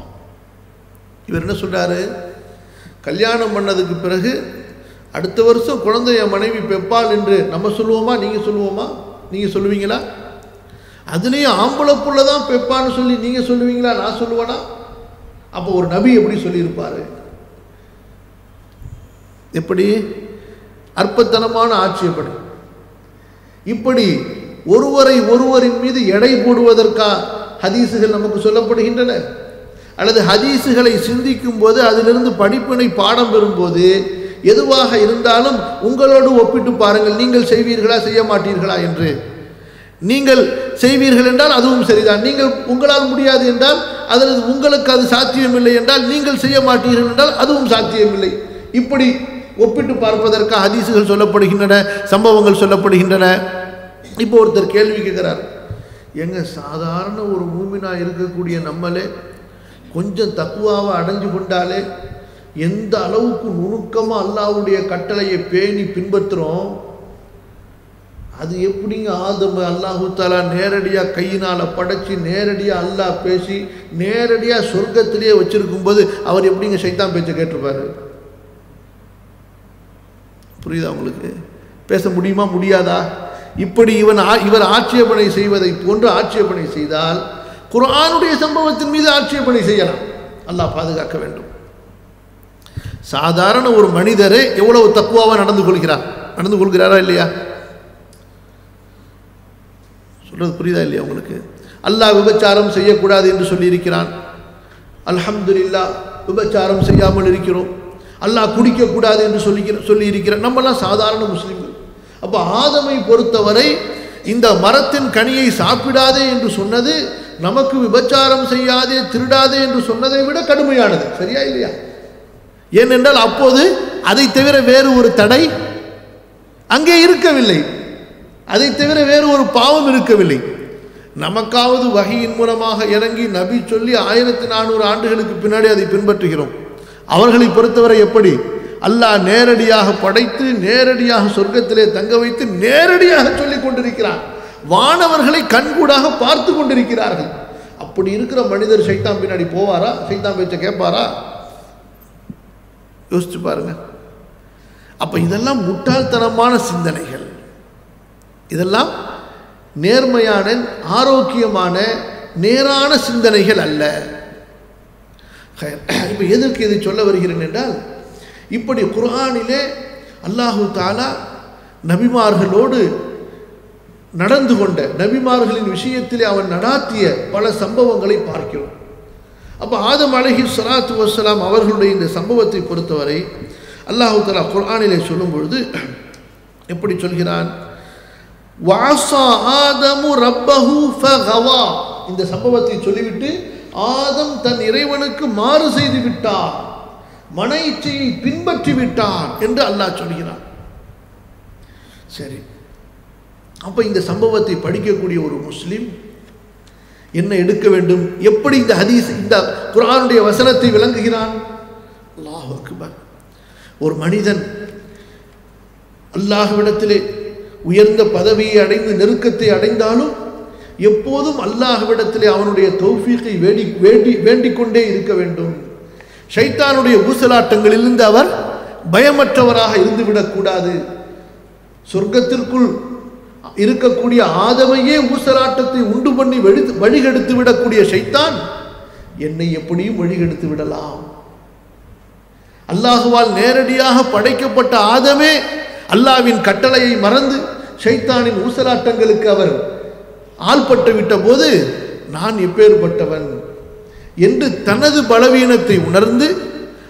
இவர் என்ன சொல்றாரு? கல்யாணம் பண்ணதுக்கு பிறகு அடுத்த வருஷம் குழந்தைய மனைவி பெப்பால் என்று நம்ம சொல்லுவோமா? நீங்கள் சொல்லுவோமா? நீங்கள் சொல்லுவீங்களா? அதுலேயும் ஆம்பளை புள்ள தான் பெப்பான்னு சொல்லி நீங்கள் சொல்லுவீங்களா? நான் சொல்லுவேனா? அப்போ ஒரு நபி எப்படி சொல்லியிருப்பாரு? எப்படி? அற்பத்தனமான ஆட்சியப்படி இப்படி ஒருவரை ஒருவரின் மீது எடை போடுவதற்கா ஹதீஸுகள் நமக்கு சொல்லப்படுகின்றன? அல்லது ஹதீஸுகளை சிந்திக்கும் போது அதிலிருந்து படிப்பினை பாடம் பெறும்போது எதுவாக இருந்தாலும் உங்களோடு ஒப்பிட்டு பாருங்கள். நீங்கள் செய்வீர்களா செய்ய மாட்டீர்களா என்று. நீங்கள் செய்வீர்கள் என்றால் அதுவும் சரிதான். நீங்கள் உங்களால் முடியாது என்றால் அல்லது உங்களுக்கு அது சாத்தியமில்லை என்றால் நீங்கள் செய்ய மாட்டீர்கள் என்றால் அதுவும் சாத்தியமில்லை. இப்படி ஒப்பிட்டு பார்ப்பதற்காக ஹதீஸுகள் சொல்லப்படுகின்றன சம்பவங்கள் சொல்லப்படுகின்றன. இப்போ ஒருத்தர் கேள்வி கேட்கிறார். எங்க சாதாரண ஒரு மூமினா இருக்கக்கூடிய நம்மளே கொஞ்சம் தக்குவாவை அடைஞ்சு கொண்டாலே எந்த அளவுக்கு நுணுக்கமாக அல்லாவுடைய கட்டளையை பேணி பின்பற்றுறோம் அது எப்படிங்க ஆதம் அல்லாஹு தாலா நேரடியாக கையினால் படைச்சி நேரடியாக அல்லாஹ் பேசி நேரடியாக சொர்க்கத்திலேயே வச்சிருக்கும் போது அவர் எப்படிங்க சைத்தான் பேச்சை கேட்டிருப்பார்? புரியுதா உங்களுக்கு? பேச முடியுமா? முடியாதா? இப்படி இவன் ஆ- இவர் ஆட்சேபனை செய்வதை போன்று ஆட்சேபனை செய்தால் குரானுடைய சம்பவத்தின் மீது ஆட்சேபனை செய்யலாம். அல்லாஹ் பாதுகாக்க வேண்டும். சாதாரண ஒரு மனிதரே எவ்வளவு தக்குவாக நடந்து கொள்கிறார்? நடந்து கொள்கிறாரா இல்லையா? சொல்றது புரியுதா இல்லையா உங்களுக்கு? அல்லாஹ் விபச்சாரம் செய்யக்கூடாது என்று சொல்லியிருக்கிறான். அல்ஹம்துலில்லா விபச்சாரம் செய்யாமல் இருக்கிறோம். அல்லாஹ் குடிக்கக்கூடாது என்று சொல்லிக்கிறேன் சொல்லியிருக்கிறான் நம்மெல்லாம் நம்மலாம் சாதாரண முஸ்லீம்கள். அப்போ ஆதமை பொறுத்தவரை இந்த மரத்தின் கனியை சாப்பிடாதே என்று சொன்னது நமக்கு விபச்சாரம் செய்யாதே திருடாதே என்று சொன்னதை விட கடுமையானது. சரியா இல்லையா? ஏனென்றால் அப்போது அதை தவிர வேறு ஒரு தடை அங்கே இருக்கவில்லை. அதை தவிர வேறு ஒரு பாவம் இருக்கவில்லை. நமக்காவது வகையின் மூலமாக இறங்கி நபி சொல்லி ஆயிரத்தி நானூறு ஆண்டுகளுக்கு பின்னாடி அதை பின்பற்றுகிறோம். அவர்களை பொறுத்தவரை எப்படி? அல்லாஹ் நேரடியாக படைத்து நேரடியாக சொர்க்கத்திலே தங்க வைத்து நேரடியாக சொல்லிக் கொண்டிருக்கிறான். வானவர்களை கண்கூடாக பார்த்து கொண்டிருக்கிறார்கள். அப்படி இருக்கிற மனிதர் சைத்தான் பின்னாடி போவாரா? சைத்தான் பேச்சை கேட்பாரா? யோசிச்சு பாருங்க. அப்ப இதெல்லாம் முட்டாள்தனமான சிந்தனைகள். இதெல்லாம் நேர்மையான ஆரோக்கியமான நேரான சிந்தனைகள் அல்ல. இப்போ எதற்கு இதை சொல்ல வருகிறேன் என்றால் இப்படி குரானிலே அல்லாஹு தாலா நபிமார்களோடு நடந்து கொண்ட நபிமார்களின் விஷயத்திலே அவன் நடாத்திய பல சம்பவங்களை பார்க்கிறோம். அப்போ ஆதம் அழகி சலாத்து வசலாம் அவர்களுடைய இந்த சம்பவத்தை பொறுத்தவரை அல்லாஹு தலா குர்ஆனிலே சொல்லும் பொழுது எப்படி சொல்கிறான்? வாசா ஆதமு ரப்பஹு ஃபகவா இந்த சம்பவத்தை சொல்லிவிட்டு ஆதம் தன் இறைவனுக்கு மாறு செய்து விட்டார். மன இச்சையை பின்பற்றி விட்டான் என்று அல்லாஹ் சொல்கிறான். சரி. அப்போ இந்த சம்பவத்தை படிக்கக்கூடிய ஒரு முஸ்லீம் என்ன எடுக்க வேண்டும்? எப்படி இந்த ஹதீஸ் இந்த குரானுடைய வசனத்தை விளங்குகிறான்? அல்லாஹ் அக்பர். ஒரு மனிதன் அல்லாஹ்விடத்திலே உயர்ந்த பதவியை அடைந்து நெருக்கத்தை அடைந்தாலும் எப்போதும் அல்லாஹ்விடத்திலே அவனுடைய தௌஃபீக்கை வேடி வேண்டி வேண்டிக் கொண்டே இருக்க வேண்டும். ஷைத்தானுடைய ஊசலாட்டங்களிலிருந்து அவர் பயமற்றவராக இருந்துவிடக்கூடாது. சொர்க்கத்திற்குள் இருக்கக்கூடிய ஆதமையே ஊசலாட்டத்தை உண்டு பண்ணி வழி வழிகெடுத்து விடக்கூடிய சைத்தான் என்னை எப்படியும் வழிகெடுத்து விடலாம். அல்லாஹுவால் நேரடியாக படைக்கப்பட்ட ஆதமே அல்லாவின் கட்டளையை மறந்து ஷைத்தானின் ஊசலாட்டங்களுக்கு அவர் ஆள்பட்டு விட்ட போது நான் எப்பேற்பட்டவன் என்று தனது பலவீனத்தை உணர்ந்து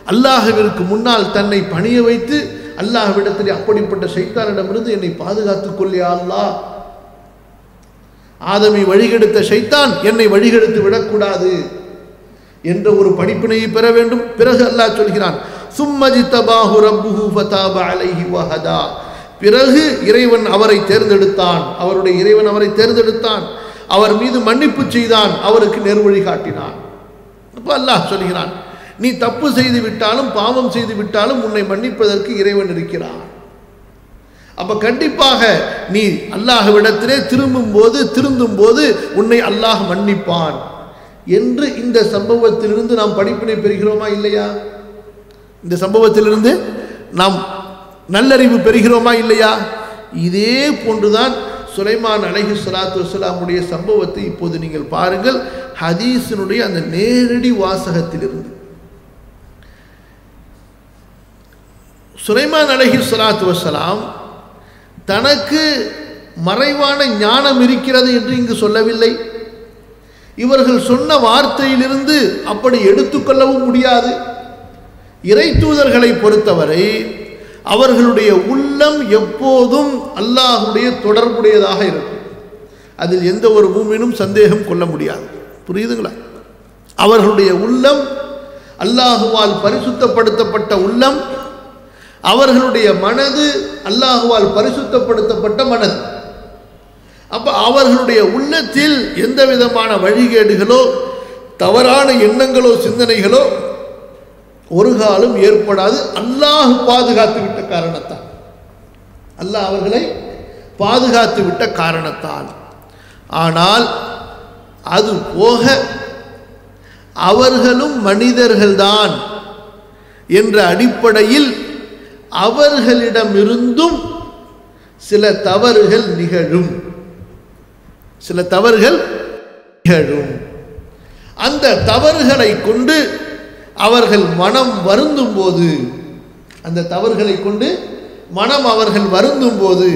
அல்லாஹுவிற்கு முன்னால் தன்னை பணிய வைத்து அல்லாஹ்விடத்தில் அப்படிப்பட்ட சைத்தானிடமிருந்து என்னை பாதுகாத்துக் கொள்ளியா அல்லாஹ். ஆதமை வழிகெடுத்த ஷைத்தான் என்னை வழிகெடுத்து விடக்கூடாது என்ற ஒரு படிப்பினையை பெற வேண்டும். பிறகு அல்லாஹ் சொல்கிறான் சும்மஜித்தபாஹு ரப்புஹு ஃபதாப அலைஹி வஹதா. பிறகு இறைவன் அவரை தேர்ந்தெடுத்தான். அவருடைய இறைவன் அவரை தேர்ந்தெடுத்தான். அவர் மீது மன்னிப்பு செய்தான். அவருக்கு நேர்வழி காட்டினான். அப்போ அல்லாஹ் சொல்கிறான் நீ தப்பு செய்து விட்டாலும் பாவம் செய்து விட்டாலும் உன்னை மன்னிப்பதற்கு இறைவன் இருக்கிறான். அப்ப கண்டிப்பாக நீ அல்லாஹ்விடத்திலே திரும்பும் போது திருந்தும் போது உன்னை அல்லாஹ் மன்னிப்பான். என்று இந்த சம்பவத்திலிருந்து நாம் படிப்பினை பெறுகிறோமா இல்லையா? இந்த சம்பவத்திலிருந்து நாம் நல்லறிவு பெறுகிறோமா இல்லையா? இதே போன்றுதான் சுலைமான் அலஹி சலாத்து வலாமுடைய சம்பவத்தை இப்போது நீங்கள் பாருங்கள். ஹதீஸினுடைய அந்த நேரடி வாசகத்திலிருந்து. சுலைமான் அலைஹி சலாத்து வசலாம் தனக்கு மறைவான ஞானம் இருக்கிறது என்று இங்கு சொல்லவில்லை. இவர்கள் சொன்ன வார்த்தையிலிருந்து அப்படி எடுத்துக்கொள்ளவும் முடியாது. இறை தூதர்களை பொறுத்தவரை அவர்களுடைய உள்ளம் எப்போதும் அல்லாஹுடைய தொடர்புடையதாக இருக்கும். அதில் எந்த ஒரு பூமியிலும் சந்தேகம் கொள்ள முடியாது. புரியுதுங்களா? அவர்களுடைய உள்ளம் அல்லாஹுவால் பரிசுத்தப்படுத்தப்பட்ட உள்ளம் அவர்களுடைய மனது அல்லாஹுவால் பரிசுத்தப்படுத்தப்பட்ட மனது. அப்போ அவர்களுடைய உள்ளத்தில் எந்த விதமான வழிகேடுகளோ தவறான எண்ணங்களோ சிந்தனைகளோ ஒரு காலம் ஏற்படாது. அல்லாஹ் பாதுகாத்து விட்ட காரணத்தால். அல்லாஹ் அவர்களை பாதுகாத்து விட்ட காரணத்தால். ஆனால் அது போக அவர்களும் மனிதர்கள்தான் என்ற அடிப்படையில் அவர்களிடமிருந்தும் சில தவறுகள் நிகழும். சில தவறுகள் நிகழும். அந்த தவறுகளை கொண்டு அவர்கள் மனம் வருந்தும் போது அந்த தவறுகளை கொண்டு மனம் அவர்கள் வருந்தும் போது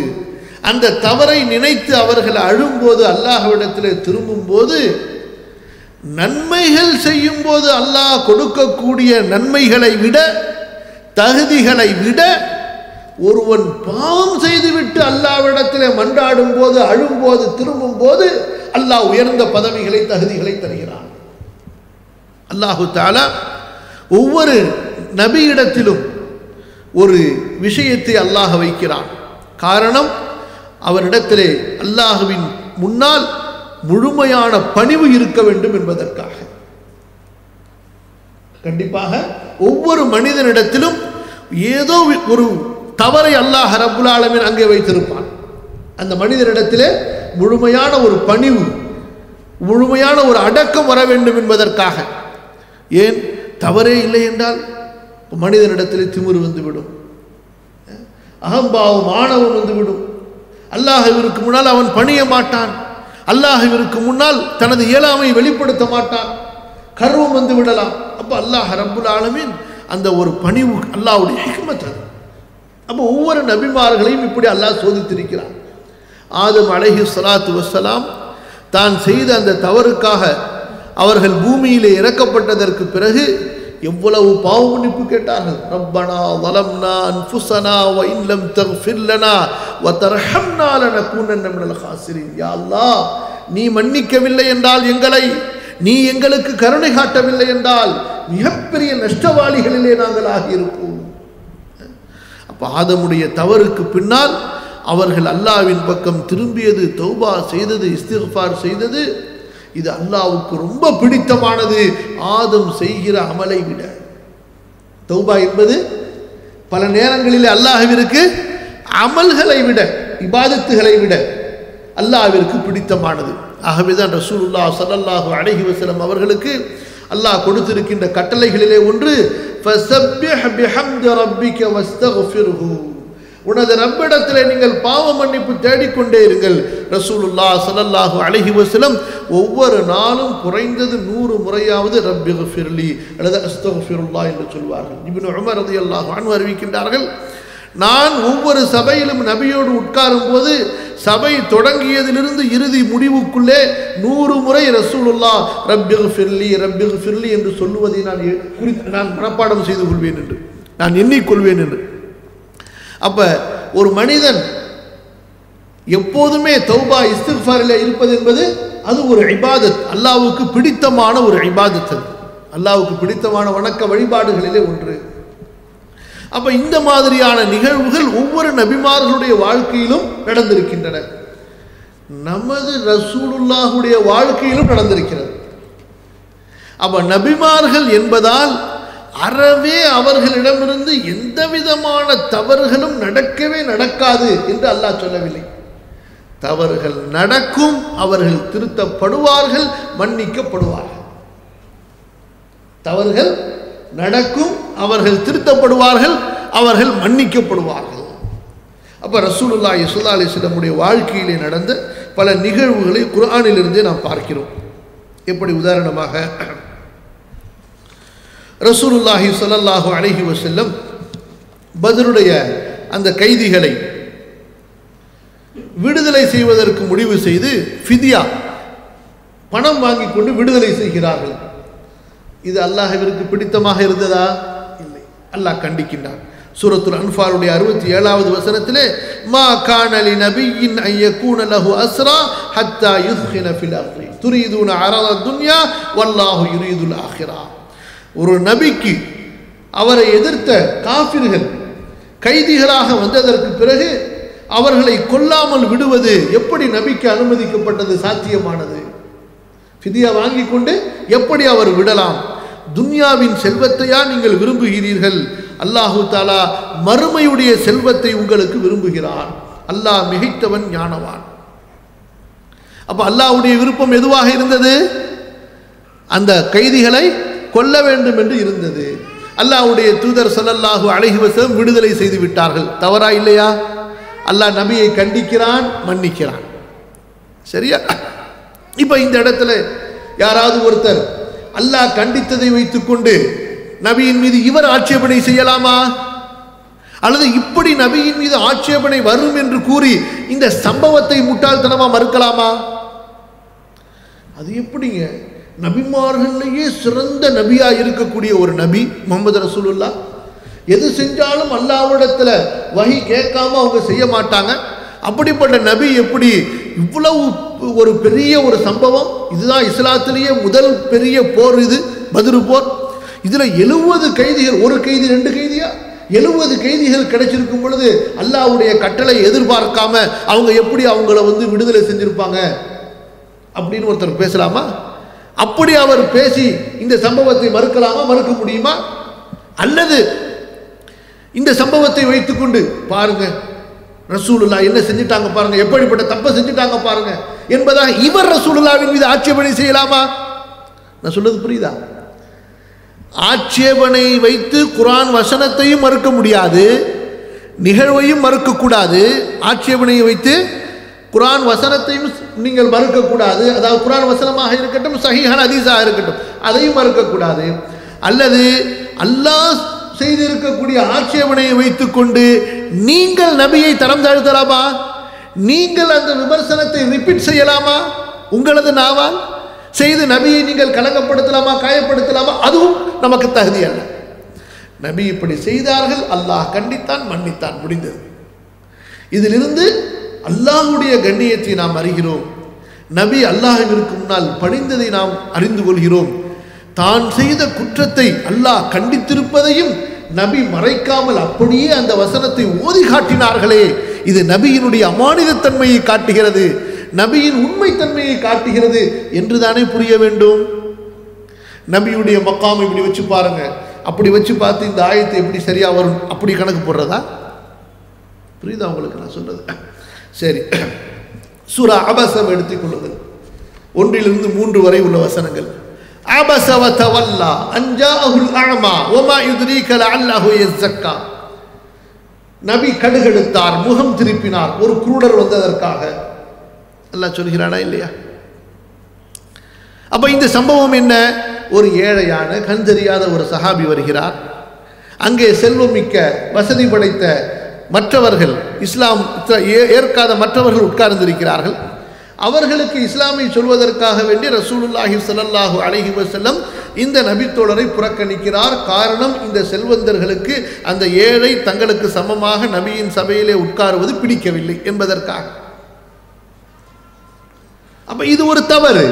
அந்த தவறை நினைத்து அவர்கள் அழும்போது அல்லாஹ்விடத்தில் திரும்பும்போது நன்மைகள் செய்யும்போது அல்லாஹ் கொடுக்கக்கூடிய நன்மைகளை விட தகுதிகளை விட ஒருவன் பாவம் செய்துவிட்டு அல்லாவிடத்தில் மன்றாடும் போது அழும்போது திரும்பும் போது அல்லாஹ் உயர்ந்த பதவிகளை தகுதிகளை தருகிறான். அல்லாஹு தாலா ஒவ்வொரு நபியிடத்திலும் ஒரு விஷயத்தை அல்லாஹ் வைக்கிறான். காரணம் அவரிடத்திலே அல்லாஹுவின் முன்னால் முழுமையான பணிவு இருக்க வேண்டும் என்பதற்காக. கண்டிப்பாக ஒவ்வொரு மனிதனிடத்திலும் ஏதோ ஒரு தவறை அல்லாஹ் ரபுல் ஆலமீன் அங்கே வைத்திருப்பான். அந்த மனிதனிடத்திலே முழுமையான ஒரு பணிவு முழுமையான ஒரு அடக்கம் வர வேண்டும் என்பதற்காக. ஏன்? தவறே இல்லை என்றால் மனிதனிடத்திலே திமிர் வந்துவிடும். அகம்பாவும் ஆணவம் வந்துவிடும். இவருக்கு முன்னால் அவன் பணிய மாட்டான். அல்லாஹிற்கு முன்னால் தனது இயலாமை வெளிப்படுத்த மாட்டான். கர்வம் வந்து விடலாம். அப்போ அல்லாஹ் ரப்புல் ஆலமின் அந்த ஒரு பணிவு அல்லாவுடைய ஹிக்மத் அது. அப்போ ஒவ்வொரு நபிமார்களையும் இப்படி அல்லாஹ் சோதித்திருக்கிறான். ஆதம் அலைஹி சலாத்து வசலாம் தான் செய்த அந்த தவறுக்காக அவர்கள் பூமியிலே இறக்கப்பட்டதற்கு பிறகு எவ்வளவு பாவ மன்னிப்பு கேட்டார்கள். ரப்பனா வலம்னா அன்ஃபுஸனா வ இல்லம் தக்ஃபிர் லனா வ தர்ஹம்னா லனகூனன்ன மினல் ஹாசிரின் யா அல்லாஹ் நீ மன்னிக்கவில்லை என்றால் எங்களை நீ எங்களுக்கு கருணை காட்டவில்லை என்றால் மிகப்பெரிய நஷ்டவாளிகளிலே நாங்கள் ஆகியிருப்போம். அப்போ ஆதமுடைய தவறுக்கு பின்னால் அவர்கள் அல்லாவின் பக்கம் திரும்பியது தௌபா செய்தது இஸ்திஃபார் செய்தது இது அல்லாவுக்கு ரொம்ப பிடித்தமானது. ஆதம் செய்கிற அமலை விட. தௌபா என்பது பல நேரங்களில் அல்லாஹிற்கு அமல்களை விட இபாதத்துகளை விட அல்லாவிற்கு பிடித்தமானது. ஆகவேதான் ரசூலுல்லா ஸல்லல்லாஹு அலைஹி வசலம் அவர்களுக்கு அல்லாஹ் கொடுத்திருக்கின்ற கட்டளைகளிலே ஒன்று உனது ரப்பிடத்தில் நீங்கள் பாவ மன்னிப்பு தேடிக்கொண்டே இருங்கள். ரசூலுல்லா சலல்லாஹு அலைஹி வசலம் ஒவ்வொரு நாளும் குறைந்தது நூறு முறையாவது ரப்பிஃபிர்லி அல்லது அஸ்தகுஃபிருல்லா என்று சொல்வார்கள். இப்னு உமர் ரலியல்லாஹு அன்ஹு அறிவிக்கின்றார்கள் நான் ஒவ்வொரு சபையிலும் நபியோடு உட்காரும் போது சபை தொடங்கியதிலிருந்து இறுதி முடிவுக்குள்ளே நூறு முறை ரசூலுல்லா ரப்பிகு ஃபிர்லி ரப்பிகு ஃபிர்லி என்று சொல்லுவதை நான் எ- குறித்து நான் மனப்பாடம் செய்து கொள்வேன் என்று நான் எண்ணிக்கொள்வேன் என்று. அப்போ ஒரு மனிதன் எப்போதுமே தௌபா இஸ்திஃபாரில் இருப்பது என்பது அது ஒரு ஐபாதத் அல்லாவுக்கு பிடித்தமான ஒரு ஐபாதத் அது. அல்லாவுக்கு பிடித்தமான வணக்க வழிபாடுகளிலே ஒன்று. அப்ப இந்த மாதிரியான நிகழ்வுகள் ஒவ்வொரு நபிமார்களுடைய வாழ்க்கையிலும் நடந்திருக்கின்றன. நமது ரசூலுல்லாஹுடைய வாழ்க்கையிலும் நடந்திருக்கிறது. அப்ப நபிமார்கள் என்பதால் அறவே அவர்களிடமிருந்து எந்த விதமான தவறுகளும் நடக்கவே நடக்காது என்று அல்லாஹ் சொல்லவில்லை. தவறுகள் நடக்கும் அவர்கள் திருத்தப்படுவார்கள் மன்னிக்கப்படுவார்கள். தவறுகள் நடக்கும் அவர்கள் திருத்தப்படுவார்கள் அவர்கள் மன்னிக்கப்படுவார்கள். அப்போ ரசூலுல்லா யசுல்லா அலைஹி வாழ்க்கையிலே நடந்த பல நிகழ்வுகளை குர்ஆனிலிருந்தே நாம் பார்க்கிறோம். எப்படி உதாரணமாக ரசூலுல்லாஹி சொல்லல்லாஹு அழகி வசல்லம் பத்ருடைய அந்த கைதிகளை விடுதலை செய்வதற்கு முடிவு செய்து ஃபிதியா பணம் வாங்கி கொண்டு விடுதலை செய்கிறார்கள். இது அல்லாஹ்விற்கு பிடித்தமாக இருந்ததா? இல்லை. அல்லாஹ் கண்டிக்கின்றான். சூரத்துல் அன்பாருடைய அறுபத்தி ஏழாவது வசனத்திலே மா கானலி நபியின் ஐயக்கூன லஹு அஸ்ரா ஹத்தா யுஹின ஃபில் அஹ்ரி. துரீதுன அரத துன்யா வல்லாஹு யுரீதுல் ஆஹிரா. ஒரு நபிக்கு அவரை எதிர்த்த காஃபிர்கள் கைதிகளாக வந்ததற்கு பிறகு அவர்களை கொல்லாமல் விடுவது எப்படி நபிக்கு அனுமதிக்கப்பட்டது சாத்தியமானது? ஃபிதியா வாங்கி கொண்டு எப்படி அவர் விடலாம்? துன்யாவின் செல்வத்தையா நீங்கள் விரும்புகிறீர்கள்? அல்லாஹு தாலா மறுமையுடைய செல்வத்தை உங்களுக்கு விரும்புகிறான். அல்லாஹ் மிகைத்தவன் ஞானவான். அப்போ அல்லாஹுடைய விருப்பம் எதுவாக இருந்தது? அந்த கைதிகளை கொல்ல வேண்டும் என்று இருந்தது. அல்லாஹ்வுடைய தூதர் சொல்லல்லாஹு அழகிவசம் விடுதலை செய்து விட்டார்கள். தவறா இல்லையா? அல்லாஹ் நபியை கண்டிக்கிறான் மன்னிக்கிறான். சரியா? இப்போ இந்த இடத்துல யாராவது ஒருத்தர் அல்லாஹ் கண்டித்ததை வைத்துக்கொண்டு நபியின் மீது இவர் ஆட்சேபனை செய்யலாமா? அல்லது இப்படி நபியின் மீது ஆட்சேபனை வரும் என்று கூறி இந்த சம்பவத்தை முட்டாள்தனமா மறுக்கலாமா? அது எப்படிங்க? நபிமார்கள்லேயே சிறந்த நபியா இருக்கக்கூடிய ஒரு நபி முகமது ரசூலுல்லா எது செஞ்சாலும் அல்லாவிடத்துல வகி கேட்காம அவங்க செய்ய மாட்டாங்க. அப்படிப்பட்ட நபி எப்படி இவ்வளவு ஒரு பெரிய ஒரு சம்பவம். இதுதான் இஸ்லாத்திலேயே முதல் பெரிய போர் இது பதிரு போர். இதில் எழுபது கைதிகள் ஒரு கைதி ரெண்டு கைதியா? எழுபது கைதிகள் கிடைச்சிருக்கும் பொழுது அல்லாஹ்வுடைய கட்டளை எதிர்பார்க்காம அவங்க எப்படி அவங்கள வந்து விடுதலை செஞ்சிருப்பாங்க? அப்படின்னு ஒருத்தர் பேசலாமா? அப்படி அவர் பேசி இந்த சம்பவத்தை மறுக்கலாமா மறுக்க முடியுமா? அல்லது இந்த சம்பவத்தை வைத்துக்கொண்டு பாருங்க. ரசூலுல்லா என்ன செஞ்சிட்டாங்க பாருங்க? எப்படிப்பட்ட தப்பை செஞ்சிட்டாங்க பாருங்க? என்பதாக இவர் ரசூலுல்லாவின் மீது ஆட்சேபனை செய்யலாமா? நான் சொல்றது புரியுதா? ஆட்சேபனை வைத்து குரான் வசனத்தையும் மறுக்க முடியாது நிகழ்வையும் மறுக்கக்கூடாது. ஆட்சேபனையை வைத்து குரான் வசனத்தையும் நீங்கள் மறுக்கக்கூடாது. அதாவது குரான் வசனமாக இருக்கட்டும் சஹிஹான் ஹதீஸாக இருக்கட்டும் அதையும் மறுக்கக்கூடாது. அல்லது அல்லாஹ் செய்திருக்கக்கூடிய ஆட்சேபனையை வைத்துக்கொண்டு நீங்கள் நபியை தரம் தாழ்த்தலாமா? நீங்கள் அந்த விமர்சனத்தை ரிப்பீட் செய்யலாமா? உங்களது நாவால்? செய்து நபியை நீங்கள் கலங்கப்படுத்தலாமா காயப்படுத்தலாமா? அதுவும் நமக்கு தகுதி அல்ல. நபி இப்படி செய்தார்கள் அல்லாஹ் கண்டித்தான் மன்னித்தான் முடிந்தது. இதிலிருந்து அல்லாஹுடைய கண்ணியத்தை நாம் அறிகிறோம். நபி அல்லாஹிற்கு முன்னால் பணிந்ததை நாம் அறிந்து கொள்கிறோம். தான் செய்த குற்றத்தை அல்லாஹ் கண்டித்திருப்பதையும் நபி மறைக்காமல் அப்படியே அந்த வசனத்தை ஓதி காட்டினார்களே. இது நபியினுடைய அமானிதத்தன்மையை காட்டுகிறது. நபியின் உண்மைத்தன்மையை காட்டுகிறது என்று தானே புரிய வேண்டும்? நபியுடைய மக்காம் இப்படி வச்சு பாருங்க. அப்படி வச்சு பார்த்து இந்த ஆயத்தை எப்படி சரியாக வரும்? அப்படி கணக்கு போடுறதா? புரியுதா உங்களுக்கு நான் சொல்றது? சரி. சூரா அபசம் எடுத்துக்கொள்ளுங்கள் ஒன்றிலிருந்து மூன்று வரை உள்ள வசனங்கள். அபச வதவல்லா அஞ்சாஹுல் அழமா ஒமா யுத்ரீகல அல்லாஹு எஸ்ஸக்கா நபி கடுகெடுத்தார் முகம் திருப்பினார். ஒரு குருடர் வந்ததற்காக. அல்லாஹ் சொல்கிறானா இல்லையா? அப்போ இந்த சம்பவம் என்ன? ஒரு ஏழையான கண் தெரியாத ஒரு சஹாபி வருகிறார். அங்கே செல்வமிக்க வசதி படைத்த மற்றவர்கள் இஸ்லாம் ஏ- ஏற்காத மற்றவர்கள் உட்கார்ந்திருக்கிறார்கள். அவர்களுக்கு இஸ்லாமை சொல்வதற்காக வேண்டி ரசூலுல்லாஹி சல்லாஹூ அலஹி வசல்லம் இந்த நபித்தோழரை புறக்கணிக்கிறார். காரணம் இந்த செல்வந்தர்களுக்கு அந்த ஏழை தங்களுக்கு சமமாக நபியின் சபையிலே உட்காருவது பிடிக்கவில்லை என்பதற்காக. அப்ப இது ஒரு தவறு.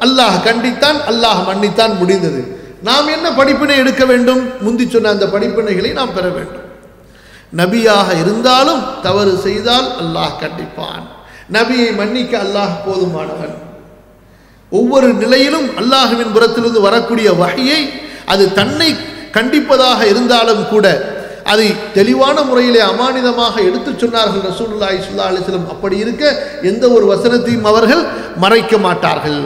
அல்லாஹ் கண்டித்தான் அல்லாஹ் மன்னித்தான் முடிந்தது. நாம் என்ன படிப்பினை எடுக்க வேண்டும்? முந்தி சொன்ன அந்த படிப்பினைகளை நாம் பெற வேண்டும். நபியாக இருந்தாலும் தவறு செய்தால் அல்லாஹ் கண்டிப்பான். நபியை மன்னிக்க அல்லாஹ் போதுமானவன். ஒவ்வொரு நிலையிலும் அல்லாஹுவின் புறத்திலிருந்து வரக்கூடிய வகையை அது தன்னை கண்டிப்பதாக இருந்தாலும் கூட அதை தெளிவான முறையிலே அமானிதமாக எடுத்துச் சொன்னார்கள் ரசூலுல்லாஹி இசுல்லா அலிஸ்லம் அப்படி இருக்க எந்த ஒரு வசனத்தையும் அவர்கள் மறைக்க மாட்டார்கள்.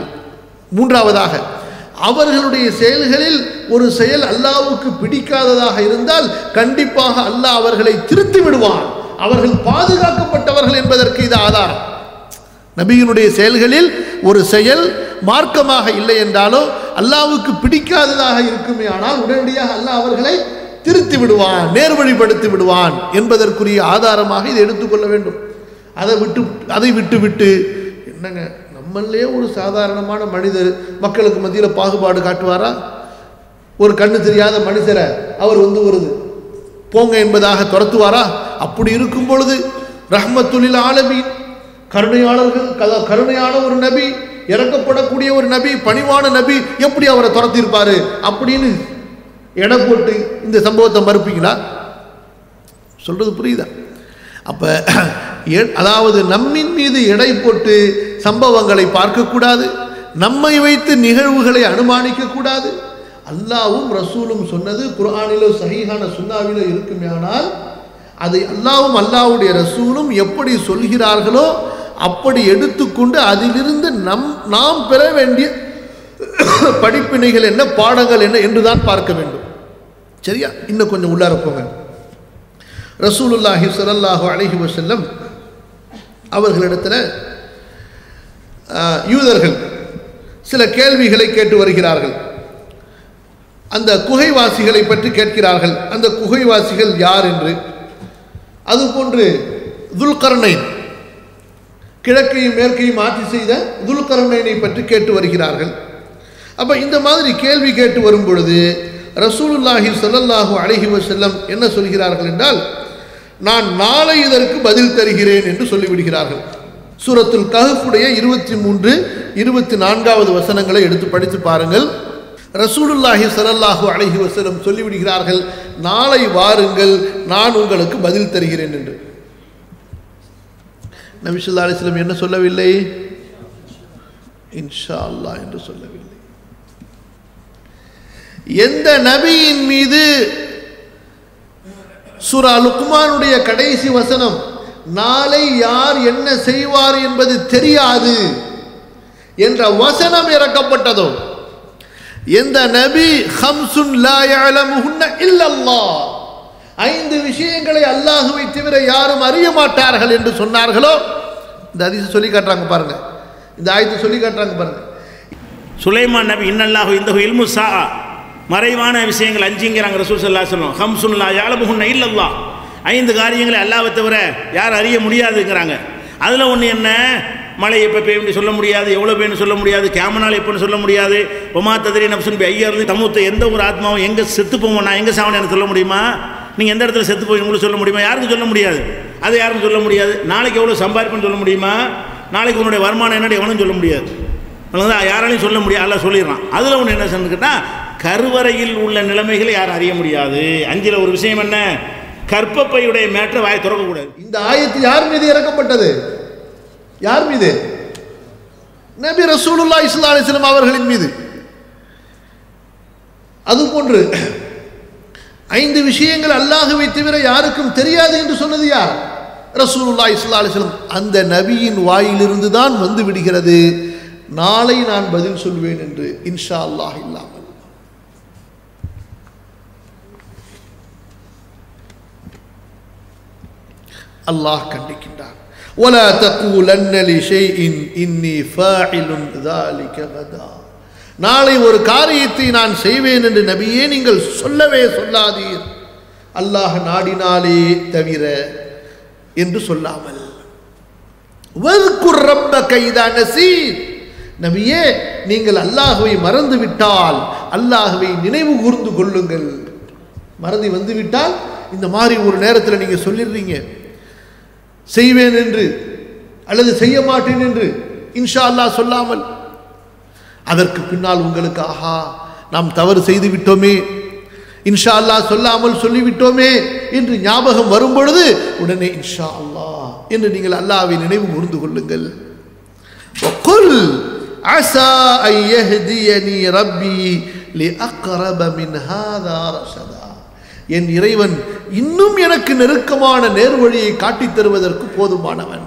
மூன்றாவதாக அவர்களுடைய செயல்களில் ஒரு செயல் அல்லாவுக்கு பிடிக்காததாக இருந்தால் கண்டிப்பாக அல்லாஹ் அவர்களை திருத்தி விடுவான். அவர்கள் பாதுகாக்கப்பட்டவர்கள் என்பதற்கு இது ஆதாரம். நபியினுடைய செயல்களில் ஒரு செயல் மார்க்கமாக இல்லை என்றாலோ அல்லாவுக்கு பிடிக்காததாக இருக்குமே ஆனால் உடனடியாக அல்லாஹ் அவர்களை திருத்தி விடுவான் நேர்வழிப்படுத்தி விடுவான் என்பதற்குரிய ஆதாரமாக இதை எடுத்துக்கொள்ள வேண்டும். அதை விட்டு அதை விட்டு விட்டு என்னங்க நம்மளே ஒரு சாதாரணமான மனிதர் மக்களுக்கு மத்தியில் பாகுபாடு காட்டுவாரா? ஒரு கண்ணு தெரியாத மனுஷரை அவர் வந்து வருது போங்க என்பதாக துரத்துவாரா? அப்படி இருக்கும் பொழுது ரஹ்மத்துலில் ஆலமீன் கருணையாளர்கள் க கருணையான ஒரு நபி இறக்கப்படக்கூடிய ஒரு நபி பணிவான நபி எப்படி அவரை துரத்திருப்பாரு அப்படின்னு எடை போட்டு இந்த சம்பவத்தை மறுப்பீங்களா? சொல்றது புரியுதா? அப்ப அதாவது நம்மின் மீது எடை போட்டு சம்பவங்களை பார்க்கக்கூடாது நம்மை வைத்து நிகழ்வுகளை அனுமானிக்க கூடாது அல்லாவும் ரசூலும் சொன்னது குர்ஆனிலோ சுண்ணாவிலோ இருக்குமே ஆனால் அதை அல்லாவும் அல்லாவுடைய ரசூலும் எப்படி சொல்கிறார்களோ அப்படி எடுத்துக்கொண்டு அதிலிருந்து நம் நாம் பெற வேண்டிய படிப்பினைகள் என்ன பாடங்கள் என்ன என்றுதான் பார்க்க வேண்டும். சரியா? இன்னும் கொஞ்சம் உள்ளார போங்க. ரசூலுல்லாஹி சலல்லாஹு அலஹி வசல்லம் அவர்களிடத்தில் யூதர்கள் சில கேள்விகளை கேட்டு வருகிறார்கள். அந்த குகைவாசிகளை பற்றி கேட்கிறார்கள். அந்த குகைவாசிகள் யார் என்று? அதுபோன்று துல்கர்ணைன் கிழக்கையும் மேற்கையும் ஆட்சி செய்த துல்கர்ணைனை பற்றி கேட்டு வருகிறார்கள். அப்போ இந்த மாதிரி கேள்வி கேட்டு வரும் பொழுது ரசூலுல்லாஹி சொல்லல்லாஹு அலைஹி செல்லம் என்ன சொல்கிறார்கள் என்றால் நான் நாளை இதற்கு பதில் தருகிறேன் என்று சொல்லிவிடுகிறார்கள். சூரத்துல் கஹஃபுடைய இருபத்தி மூன்று இருபத்தி நான்காவது வசனங்களை எடுத்து படித்து பாருங்கள். ரசூலுல்லாஹி சலல்லாஹு அலைஹி வஸல்லம் சொல்லிவிடுகிறார்கள் நாளை வாருங்கள் நான் உங்களுக்கு பதில் தருகிறேன் என்று. நபிசுல்லா அலிஸ்லம் என்ன சொல்லவில்லை? இன்ஷா அல்லாஹ் என்று சொல்லவில்லை. எந்த நபியின் மீது சூரா லுக்மானுடைய கடைசி வசனம் நாளை யார் என்ன செய்வார் என்பது தெரியாது என்ற வசனம் இறக்கப்பட்டதோ எந்த நபி ஹம்சுன் லா யஅலமுஹுன்ன இல்லல்லாஹ். ஐந்து விஷயங்களை அல்லாஹுவை தவிர யாரும் அறிய மாட்டார்கள் என்று சொன்னார்களோ? இந்த அதிசயம் சொல்லி காட்டுறாங்க பாருங்க. இந்த ஆயத்தை சொல்லி காட்டுறாங்க பாருங்க. சுலைமான் நபி இன்னல்லாஹு இந்த இல்மு சா மறைவான விஷயங்கள் அஞ்சுங்கிறாங்க ரசூல் சல்லா சொல்லும் ஹம்சுல்லா யாழமுகுன்ன இல்லல்லா ஐந்து காரியங்களை அல்லாவை தவிர யார் அறிய முடியாதுங்கிறாங்க. அதில் ஒன்று என்ன? மழை எப்போ பெய்யும் சொல்ல முடியாது எவ்வளோ பெய்யும் சொல்ல முடியாது கேமனால் எப்போன்னு சொல்ல முடியாது. ஒமா ததிரி நப்சன் ஐயா இருந்து தமுத்த எந்த ஒரு ஆத்மாவும் எங்கே செத்து போவோம் நான் எங்கே சாவனை எனக்கு சொல்ல முடியுமா? நீங்கள் எந்த இடத்துல செத்து போய் உங்களுக்கு சொல்ல முடியுமா? யாருக்கும் சொல்ல முடியாது. அதை யாருக்கும் சொல்ல முடியாது. நாளைக்கு எவ்வளோ சம்பாதிப்புன்னு சொல்ல முடியுமா? நாளைக்கு உன்னுடைய வருமானம் என்னடி எவனும் சொல்ல முடியாது. அதனால யாராலையும் சொல்ல முடியாது. அல்ல சொல்லிடுறான். அதில் ஒன்று என்ன சொன்னதுன்னா கருவறையில் உள்ள நிலைமைகளை யாரும் அறிய முடியாது. அஞ்சில் ஒரு விஷயம் என்ன? கற்பப்பையுடைய மேற்ற வாயை திறக்கக்கூடாது. இந்த ஆயத்து யார் மீது இறக்கப்பட்டது? யார் மீது? நபி ரசூலுல்லா இஸ்லா அலிஸ்லாம் அவர்களின் மீது. அதுபோன்று ஐந்து விஷயங்கள் அல்லாஹுவை தவிர யாருக்கும் தெரியாது என்று சொன்னது யார் ரசூலுல்லா இஸ்லா அலிஸ்லாம் அந்த நபியின் வாயிலிருந்து தான் வந்து விடுகிறது நாளை நான் பதில் சொல்வேன் என்று இன்ஷா அல்லாஹ் இல்லாமல் அல்லாஹ் கண்டிக்கின்றான் ولا تقولن لشيء إني فاعل ذلك غدا நாளை ஒரு காரியத்தை நான் செய்வேன் என்று நபியே நீங்கள் சொல்லவே சொல்லாதீர். அல்லாஹ் நாடினாலே தவிர என்று சொல்லாமல். நபியே நீங்கள் அல்லாஹுவை மறந்து விட்டால் அல்லாஹுவை நினைவு கூர்ந்து கொள்ளுங்கள். மறதி வந்துவிட்டால் இந்த மாதிரி ஒரு நேரத்தில் நீங்கள் சொல்லிடுறீங்க. செய்வேன் என்று அல்லது செய்ய மாட்டேன் என்று இன்ஷா அல்லாஹ் சொல்லாமல். அதற்கு பின்னால் உங்களுக்கு ஆஹா நாம் தவறு செய்து விட்டோமே இன்ஷா அல்லா சொல்லாமல் சொல்லிவிட்டோமே என்று ஞாபகம் வரும் பொழுது உடனே இன்ஷா அல்லா என்று நீங்கள் அல்லாவை நினைவு கூர்ந்து கொள்ளுங்கள். என் இறைவன் இன்னும் எனக்கு நெருக்கமான நேர்வழியை காட்டித் தருவதற்கு போதுமானவன்.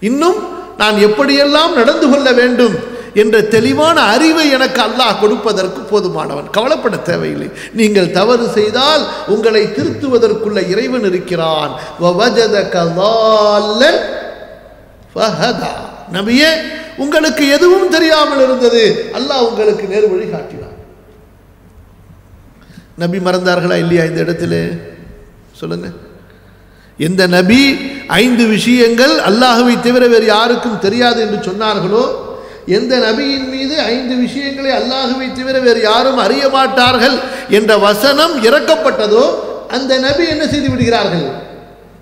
இன்னும் நான் எப்படியெல்லாம் நடந்து கொள்ள வேண்டும் என்ற தெளிவான அறிவை எனக்கு அல்லாஹ் கொடுப்பதற்கு போதுமானவன். கவலைப்பட தேவையில்லை. நீங்கள் தவறு செய்தால் உங்களை திருத்துவதற்குள்ள இறைவன் இருக்கிறான். நபியே உங்களுக்கு எதுவும் தெரியாமல் இருந்தது. அல்லாஹ் உங்களுக்கு நேரு வழி காட்டினான் நபி மறந்தார்களா இல்லையா இந்த இடத்துல? சொல்லுங்க. எந்த நபி ஐந்து விஷயங்கள் அல்லாஹுவை தவிர வேறு யாருக்கும் தெரியாது என்று சொன்னார்களோ? எந்த நபியின் மீது ஐந்து விஷயங்களை அல்லாஹுவை தவிர வேறு யாரும் அறிய மாட்டார்கள் என்ற வசனம் இறக்கப்பட்டதோ அந்த நபி என்ன செய்து விடுகிறார்கள்?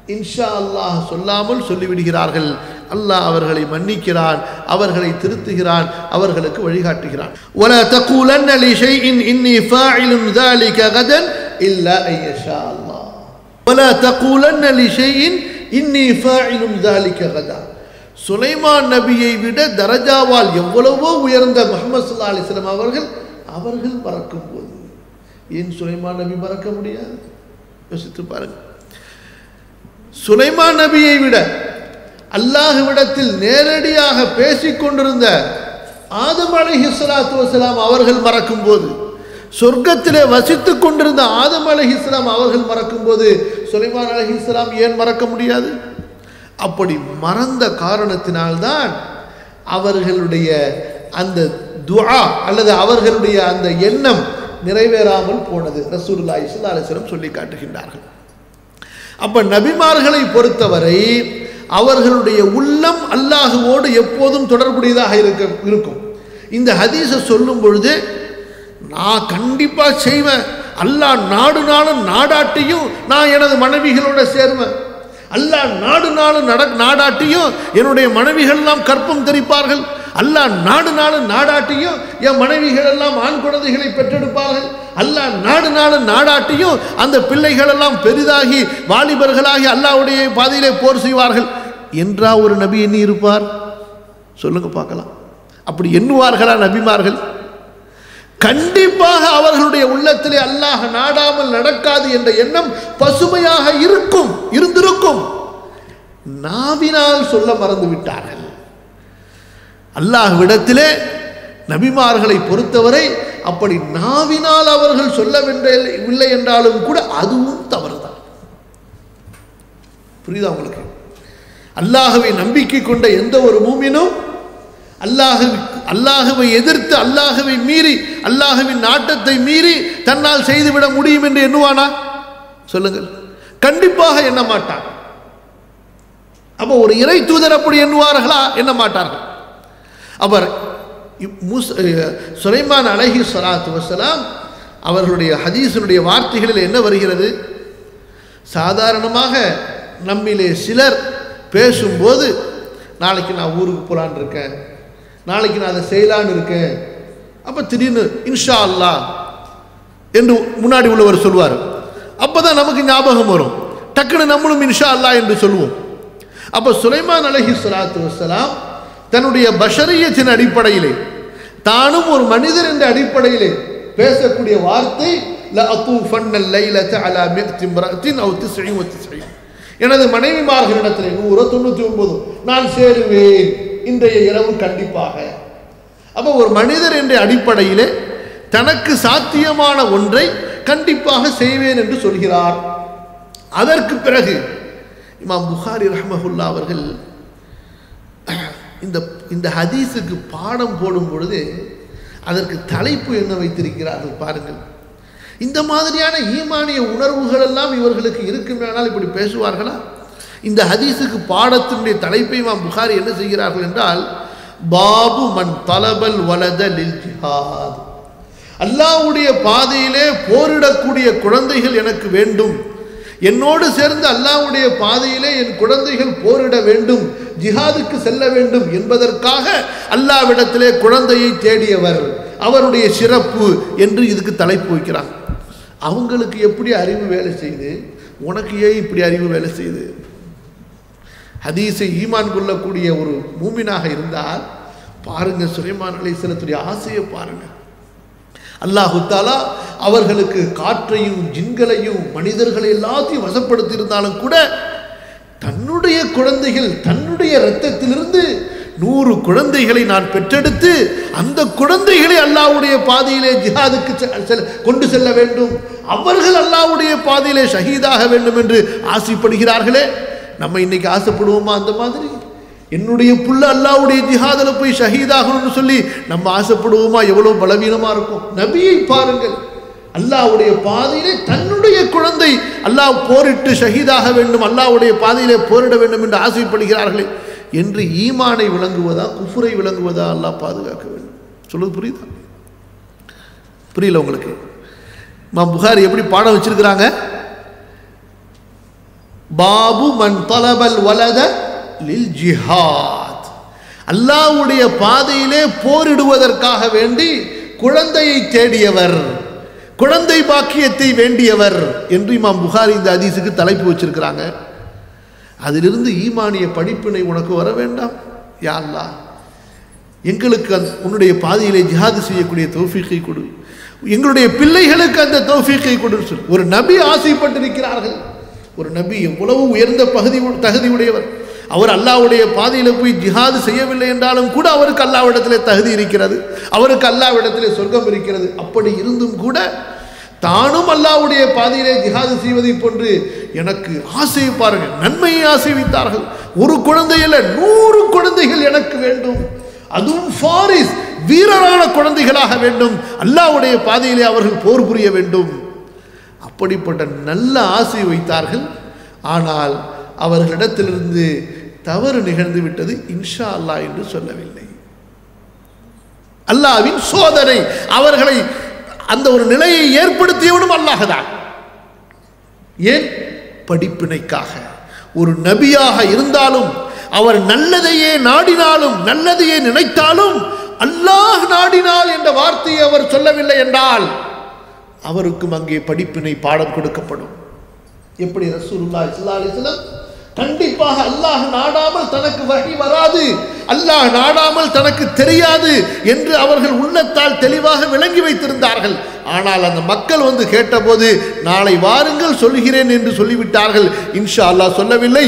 இன்ஷா அல்லாஹ் சொல்லாமல் சொல்லிவிடுகிறார்கள். அல்லாஹ் அவர்களை மன்னிக்கிறான் அவர்களை திருத்துகிறான் அவர்களுக்கு வழிகாட்டுகிறான். ஒல தக்கூலன் அலி ஷைஇன் இன்னி ஃபாயிலும் தாலிக கதன் இல்லா ஐயஷா அல்லாஹ். ஒல தக்கூலன் அலி ஷைஇன் இன்னி ஃபாயிலும் தாலிக கதான். சுலைமான் நபியை விட தரஜாவால் எவ்வளவோ உயர்ந்த முகமது சுல்லா அலிஸ்லாம் அவர்கள் அவர்கள் பறக்கும் போது. ஏன் சுலைமான் நபி பறக்க முடியாது? யோசித்து பாருங்க. சுலைமான் நபியை விட அல்லாஹுவிடத்தில் நேரடியாக பேசிக்கொண்டிருந்த ஆதம் அலைஹி ஸலாத்து வசலாம் அவர்கள் மறக்கும் போது சொர்க்கத்திலே வசித்து கொண்டிருந்த ஆதம் அலைஹி இஸ்லாம் அவர்கள் மறக்கும் போது சுலைமான் அலஹி இஸ்லாம் ஏன் மறக்க முடியாது? அப்படி மறந்த காரணத்தினால்தான் அவர்களுடைய அந்த துஆ அல்லது அவர்களுடைய அந்த எண்ணம் நிறைவேறாமல் போனது. ரசூல்லா ஸல்லல்லாஹு சொல்லி காட்டுகின்றார்கள். அப்ப நபிமார்களை பொறுத்தவரை அவர்களுடைய உள்ளம் அல்லாஹுவோடு எப்போதும் தொடர்புடையதாக இருக்க இருக்கும். இந்த ஹதீஸை சொல்லும் பொழுது நான் கண்டிப்பாக செய்வேன். அல்லாஹ் நாடு நாளும் நாடாட்டியும் நான் எனது மனைவிகளோட சேருவேன். அல்லாஹ் நாடு நாளும் நட நாடாட்டியும் என்னுடைய மனைவிகள் எல்லாம் கற்பம் தெரிப்பார்கள். அல்லாஹ் நாடு நாளும் நாடாட்டியும் என் மனைவிகள் எல்லாம் ஆண் குழந்தைகளை பெற்றெடுப்பார்கள். அல்லாஹ் நாடு நாளும் நாடாட்டியும் அந்த பிள்ளைகள் எல்லாம் பெரிதாகி வாலிபர்களாகி அல்லாஹ்வுடைய பாதையிலே போர் செய்வார்கள். என்றா ஒரு நபி எண்ணி இருப்பார்? சொல்லுங்க பார்க்கலாம். அப்படி எண்ணுவார்களா நபிமார்கள்? கண்டிப்பாக அவர்களுடைய உள்ளத்திலே அல்லாஹ் நாடாமல் நடக்காது என்ற எண்ணம் பசுமையாக இருக்கும். இருந்திருக்கும் நாவினால் சொல்ல மறந்து விட்டார்கள். அல்லாஹ்விடத்திலே நபிமார்களை பொறுத்தவரை அப்படி நாவினால் அவர்கள் சொல்லவில்லை என்றாலும் கூட அதுவும் தவறுதான். புரியுதா உங்களுக்கு? அல்லாஹுவை நம்பிக்கை கொண்ட எந்த ஒரு மூமினும் அல்லாஹு அல்லாஹுவை எதிர்த்து அல்லாஹுவை மீறி அல்லாஹுவின் நாட்டத்தை மீறி தன்னால் செய்துவிட முடியும் என்று எண்ணுவானா? சொல்லுங்கள். கண்டிப்பாக எண்ண மாட்டான். அப்போ ஒரு இறை தூதர் அப்படி எண்ணுவார்களா? எண்ண மாட்டார்கள். அவர் இப் சுலைமான் அலஹி சலாத்து வசலாம் அவர்களுடைய ஹதீஸனுடைய வார்த்தைகளில் என்ன வருகிறது? சாதாரணமாக நம்மிலே சிலர் பேசும்போது நாளைக்கு நான் ஊருக்கு போகலான் இருக்கேன். நாளைக்கு நான் அதை செய்யலான்னு இருக்கேன். அப்போ திடீர்னு இன்ஷா அல்லாஹ் என்று முன்னாடி உள்ளவர் சொல்வார் அப்போ தான் நமக்கு ஞாபகம் வரும். டக்குன்னு நம்மளும் இன்ஷா அல்லாஹ் என்று சொல்லுவோம். அப்போ சுலைமான் அலஹி சலாத்து வசலாம் தன்னுடைய பஷரியத்தின் அடிப்படையிலே தானும் ஒரு மனிதர் என்ற அடிப்படையிலே பேசக்கூடிய வார்த்தை எனது மனைவிமார்களிடத்தில் நூறு தொண்ணூத்தி ஒன்பது நான் சேருவேன் இன்றைய இரவு கண்டிப்பாக அப்போ ஒரு மனிதர் என்ற அடிப்படையிலே தனக்கு சாத்தியமான ஒன்றை கண்டிப்பாக செய்வேன் என்று சொல்கிறார். அதற்கு பிறகு இமாம் புகாரி ரஹமஹுல்லா அவர்கள் இந்த இந்த ஹதீஸுக்கு பாடம் போடும் பொழுது அதற்கு தலைப்பு என்ன வைத்திருக்கிறார்கள் பாருங்கள். இந்த மாதிரியான ஈமானிய உணர்வுகள் எல்லாம் இவர்களுக்கு இருக்குமேனால் இப்படி பேசுவார்களா? இந்த ஹதீஸுக்கு பாடத்தினுடைய தலைப்பை இமாம் புகாரி என்ன செய்கிறார்கள் என்றால் பாபு மன் தலபல் வலத லில் ஜிஹாத். அல்லாவுடைய பாதையிலே போரிடக்கூடிய குழந்தைகள் எனக்கு வேண்டும். என்னோடு சேர்ந்து அல்லாவுடைய பாதையிலே என் குழந்தைகள் போரிட வேண்டும் ஜிஹாதுக்கு செல்ல வேண்டும் என்பதற்காக அல்லாவிடத்திலே குழந்தையை தேடியவர் அவருடைய சிறப்பு என்று இதுக்கு தலைப்பு வைக்கிறார். அவங்களுக்கு எப்படி அறிவு வேலை செய்யுது? உனக்கு ஏன் இப்படி அறிவு வேலை செய்யுது? ஹதீஸை ஈமான் கொள்ளக்கூடிய ஒரு மூமினாக இருந்தால் பாருங்க சுலைமான் அலிஸ்லத்துடைய ஆசையை பாருங்கள் அல்லாஹு தாலா அவர்களுக்கு காற்றையும் ஜின்களையும் மனிதர்களை எல்லாத்தையும் வசப்படுத்தி இருந்தாலும் கூட தன்னுடைய குழந்தைகள் தன்னுடைய இரத்தத்திலிருந்து நூறு குழந்தைகளை நான் பெற்றெடுத்து அந்த குழந்தைகளை அல்லாஹ்வுடைய பாதையிலே ஜிஹாதுக்கு செ- கொண்டு செல்ல வேண்டும். அவர்கள் அல்லாஹ்வுடைய பாதையிலே ஷஹீதாக வேண்டும் என்று ஆசைப்படுகிறார்களே. நம்ம இன்னைக்கு ஆசைப்படுவோமா அந்த மாதிரி? என்னுடைய புள்ள அல்லாவுடைய ஜிஹாதில் போய் ஷஹீதாகணும்னு சொல்லி நம்ம ஆசைப்படுவோமா? எவ்வளவு பலவீனமா இருக்கும். நபியை பாருங்கள். அல்லாஹ்வுடைய பாதையிலே தன்னுடைய குழந்தை அல்லாஹ் போரிட்டு ஷஹீதாக வேண்டும் அல்லாஹ்வுடைய பாதையிலே போரிட வேண்டும் என்று ஆசைப்படுகிறார்களே என்று ஈமானை விளங்குவதா குஃபுரை விளங்குவதா அல்லாஹ் பாதுகாக்க வேண்டும்? சொல்லுது புரியுதா? புரியல உங்களுக்கு? மா புகார் எப்படி பாடம் வச்சிருக்கிறாங்க? பாபு மன் தொலபல் வலத லில் ஜிஹாத் அல்லாவுடைய பாதையிலே போரிடுவதற்காக வேண்டி குழந்தையை தேடியவர் குழந்தை பாக்கியத்தை வேண்டியவர் என்று இமாம் புகாரி இந்த அதிசுக்கு தலைப்பு வச்சிருக்கிறாங்க. அதிலிருந்து ஈமானிய படிப்பினை உனக்கு வர வேண்டாம் யா எங்களுக்கு அந் உன்னுடைய பாதையிலே ஜிஹாது செய்யக்கூடிய தௌஃபீக்கை கொடு. எங்களுடைய பிள்ளைகளுக்கு அந்த தௌஃபீக்கை கொடு சொல் ஒரு நபி ஆசைப்பட்டிருக்கிறார்கள் ஒரு நபி எவ்வளவு உயர்ந்த பகுதி தகுதி உடையவர். அவர் அல்லாவுடைய பாதையில் போய் ஜிஹாது செய்யவில்லை என்றாலும் கூட அவருக்கு அல்லாவிடத்திலே தகுதி இருக்கிறது. அவருக்கு அல்லாவிடத்திலே சொர்க்கம் இருக்கிறது. அப்படி இருந்தும் கூட தானும் அல்லாவுடைய பாதையிலே ஜிஹாது செய்வதை போன்று எனக்கு ஆசை பாருங்கள் நன்மையை ஆசை வைத்தார்கள் ஒரு குழந்தையில் நூறு குழந்தைகள் எனக்கு வேண்டும். அதுவும் ஃபாரிஸ் வீரரான குழந்தைகளாக வேண்டும். அல்லாஹ்வுடைய பாதையிலே அவர்கள் போர் புரிய வேண்டும். அப்படிப்பட்ட நல்ல ஆசை வைத்தார்கள். ஆனால் அவர்களிடத்திலிருந்து தவறு நிகழ்ந்து விட்டது இன்ஷா அல்லாஹ் என்று சொல்லவில்லை. அல்லாவின் சோதனை அவர்களை அந்த ஒரு நிலையை ஏற்படுத்தியவனும் அல்லாஹதான் ஏன்? படிப்பினைக்காக. ஒரு நபியாக இருந்தாலும் அவர் நல்லதையே நாடினாலும் நல்லதையே நினைத்தாலும் அல்லாஹ் நாடினால் என்ற வார்த்தையை அவர் சொல்லவில்லை என்றால் அவருக்கும் அங்கே படிப்பினை பாடம் கொடுக்கப்படும். எப்படி? ரசூலுல்லா இஸ்லா அலிஸ்லாம் கண்டிப்பாக அல்லாஹ் நாடாமல் தனக்கு வகை வராது அல்லாஹ் நாடாமல் தனக்கு தெரியாது என்று அவர்கள் உள்ளத்தால் தெளிவாக விளங்கி வைத்திருந்தார்கள். ஆனால் அந்த மக்கள் வந்து கேட்டபோது நாளை வாருங்கள் சொல்கிறேன் என்று சொல்லிவிட்டார்கள். இன்ஷா அல்லாஹ் சொல்லவில்லை.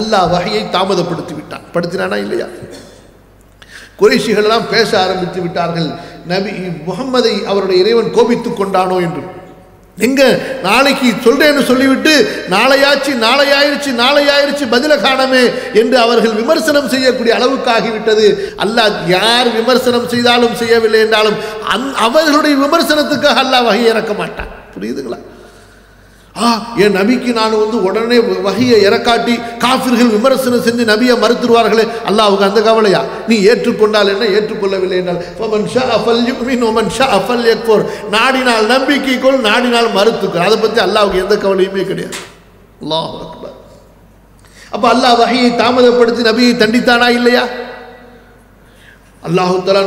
அல்லாஹ் வகையை தாமதப்படுத்தி விட்டான். படுத்தினானா இல்லையா? குறைஷிகள் எல்லாம் பேச ஆரம்பித்து விட்டார்கள். நபி முகம்மதை அவருடைய இறைவன் கோபித்துக் கொண்டானோ என்று. எங்க நாளைக்கு சொல்றேன்னு சொல்லிவிட்டு நாளையாச்சு நாளையாயிருச்சு நாளையாயிருச்சு பதில காணமே என்று அவர்கள் விமர்சனம் செய்யக்கூடிய அளவுக்கு ஆகிவிட்டது அல்லாஹ் யார் விமர்சனம் செய்தாலும் செய்யவில்லை என்றாலும் அந் அவர்களுடைய விமர்சனத்துக்காக அல்லாஹ் வகை இறக்க மாட்டான். புரியுதுங்களா? ஆ என் நபிக்கு நான் வந்து உடனே வகையை இறக்காட்டி காஃபிர்கள் விமர்சனம் செஞ்சு நபியை மறுத்துருவார்களே. அல்லாவுக்கு அந்த கவலையா? நீ ஏற்றுக்கொண்டால் என்ன? ஏற்றுக்கொள்ளவில்லை என்றால் ஷா ஷா நாடினால் நம்பிக்கை கொள் நாடினால் மறுத்துக்கொள். அதை பற்றி அல்லாவுக்கு எந்த கவலையுமே கிடையாது. அல்லாஹ் அக்பர். அப்போ அல்லாஹ் வகையை தாமதப்படுத்தி நபியை தண்டித்தானா இல்லையா? அல்லாஹு தலா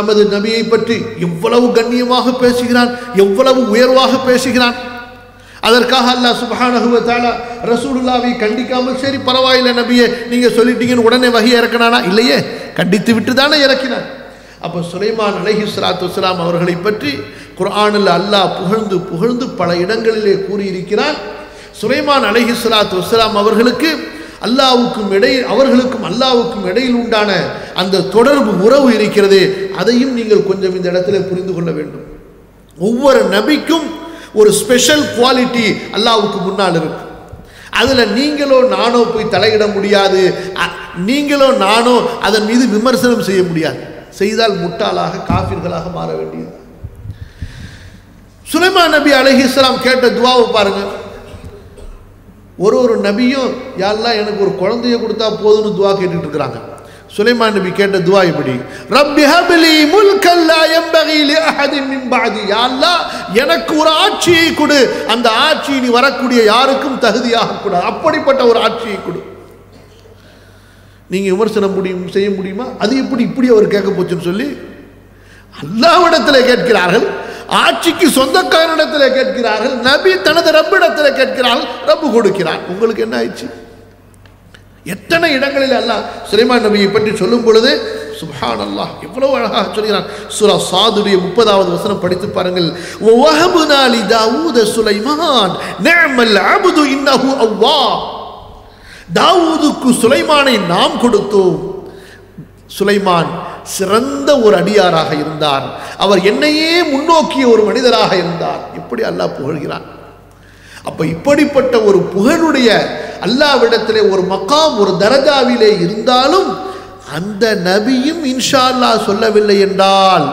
நமது நபியை பற்றி எவ்வளவு கண்ணியமாக பேசுகிறான் எவ்வளவு உயர்வாக பேசுகிறான். அதற்காக அல்லாஹ் சுப்ஹானஹு வ ரசூலுல்லாவை கண்டிக்காமல் சரி பரவாயில்ல நபியே நீங்கள் சொல்லிட்டீங்கன்னு உடனே வகை இறக்கினானா? இல்லையே கண்டித்து விட்டு தானே இறக்கினார். அப்போ சுலைமான் அலஹி சலாத்து வஸ்லாம் அவர்களை பற்றி குரானில் அல்லாஹ் புகழ்ந்து புகழ்ந்து பல இடங்களிலே கூறியிருக்கிறான். சுலைமான் அலஹி சலாத்து வஸ்லாம் அவர்களுக்கு அல்லாவுக்கும் இடையில் அவர்களுக்கும் அல்லாவுக்கும் இடையில் உண்டான அந்த தொடர்பு உறவு இருக்கிறது அதையும் நீங்கள் கொஞ்சம் இந்த இடத்துல புரிந்து கொள்ள வேண்டும். ஒவ்வொரு நபிக்கும் ஒரு ஸ்பெஷல் குவாலிட்டி அல்லாவுக்கு முன்னால் இருக்கும் அதில் நீங்களோ நானோ போய் தலையிட முடியாது. நீங்களோ நானோ அதன் மீது விமர்சனம் செய்ய முடியாது. செய்தால் முட்டாளாக காஃபிர்களாக மாற வேண்டியது. சுலைமான் நபி அலைஹிஸ்ஸலாம் கேட்ட துவாவை பாருங்க. ஒரு ஒரு நபியும் யாரெல்லாம் எனக்கு ஒரு குழந்தைய கொடுத்தா போதும்னு துவா கேட்டுட்டு இருக்கிறாங்க. சுலைமான் நபி கேட்ட துவா இப்படி ரப்பி ஹபிலி முல்கல்லா லா யம்பகி லி அஹதின் மின் பஅதி. எனக்கு ஒரு ஆட்சியை கொடு. அந்த ஆட்சி நீ வரக்கூடிய யாருக்கும் தகுதியாக கூடாது அப்படிப்பட்ட ஒரு ஆட்சியை கொடு. நீங்கள் விமர்சனம் முடியும் செய்ய முடியுமா? அது எப்படி இப்படி அவர் கேட்க போச்சுன்னு சொல்லி அல்லாவிடத்தில் கேட்கிறார்கள் ஆட்சிக்கு சொந்தக்காரனிடத்தில் கேட்கிறார்கள் நபி தனது ரப்பிடத்தில் கேட்கிறார்கள் ரப்பு கொடுக்கிறான். உங்களுக்கு என்ன ஆயிடுச்சு? எத்தனை இடங்களில் அல்லாஹ் சுலைமான் நபியை பற்றி சொல்லும் பொழுது சுஹான் அல்லாஹ் எவ்வளோ அழகாக சொல்கிறான். சுரா சாதுடைய முப்பதாவது வசனம் படித்து பாருங்கள். ஒஹபுனாலி தாவூத சுலைமான் நேமல் அபுது இன்னஹு அவ்வா தாவூதுக்கு சுலைமானை நாம் கொடுத்தோம். சுலைமான் சிறந்த ஒரு அடியாராக இருந்தார். அவர் என்னையே முன்னோக்கிய ஒரு மனிதராக இருந்தார். இப்படி அல்லாஹ் புகழ்கிறான். அப்போ இப்படிப்பட்ட ஒரு புகழுடைய அல்லாவிடத்திலே ஒரு மக்காம் ஒரு தரஜாவிலே இருந்தாலும் அந்த நபியும் இன்ஷா அல்லாஹ் சொல்லவில்லை என்றால்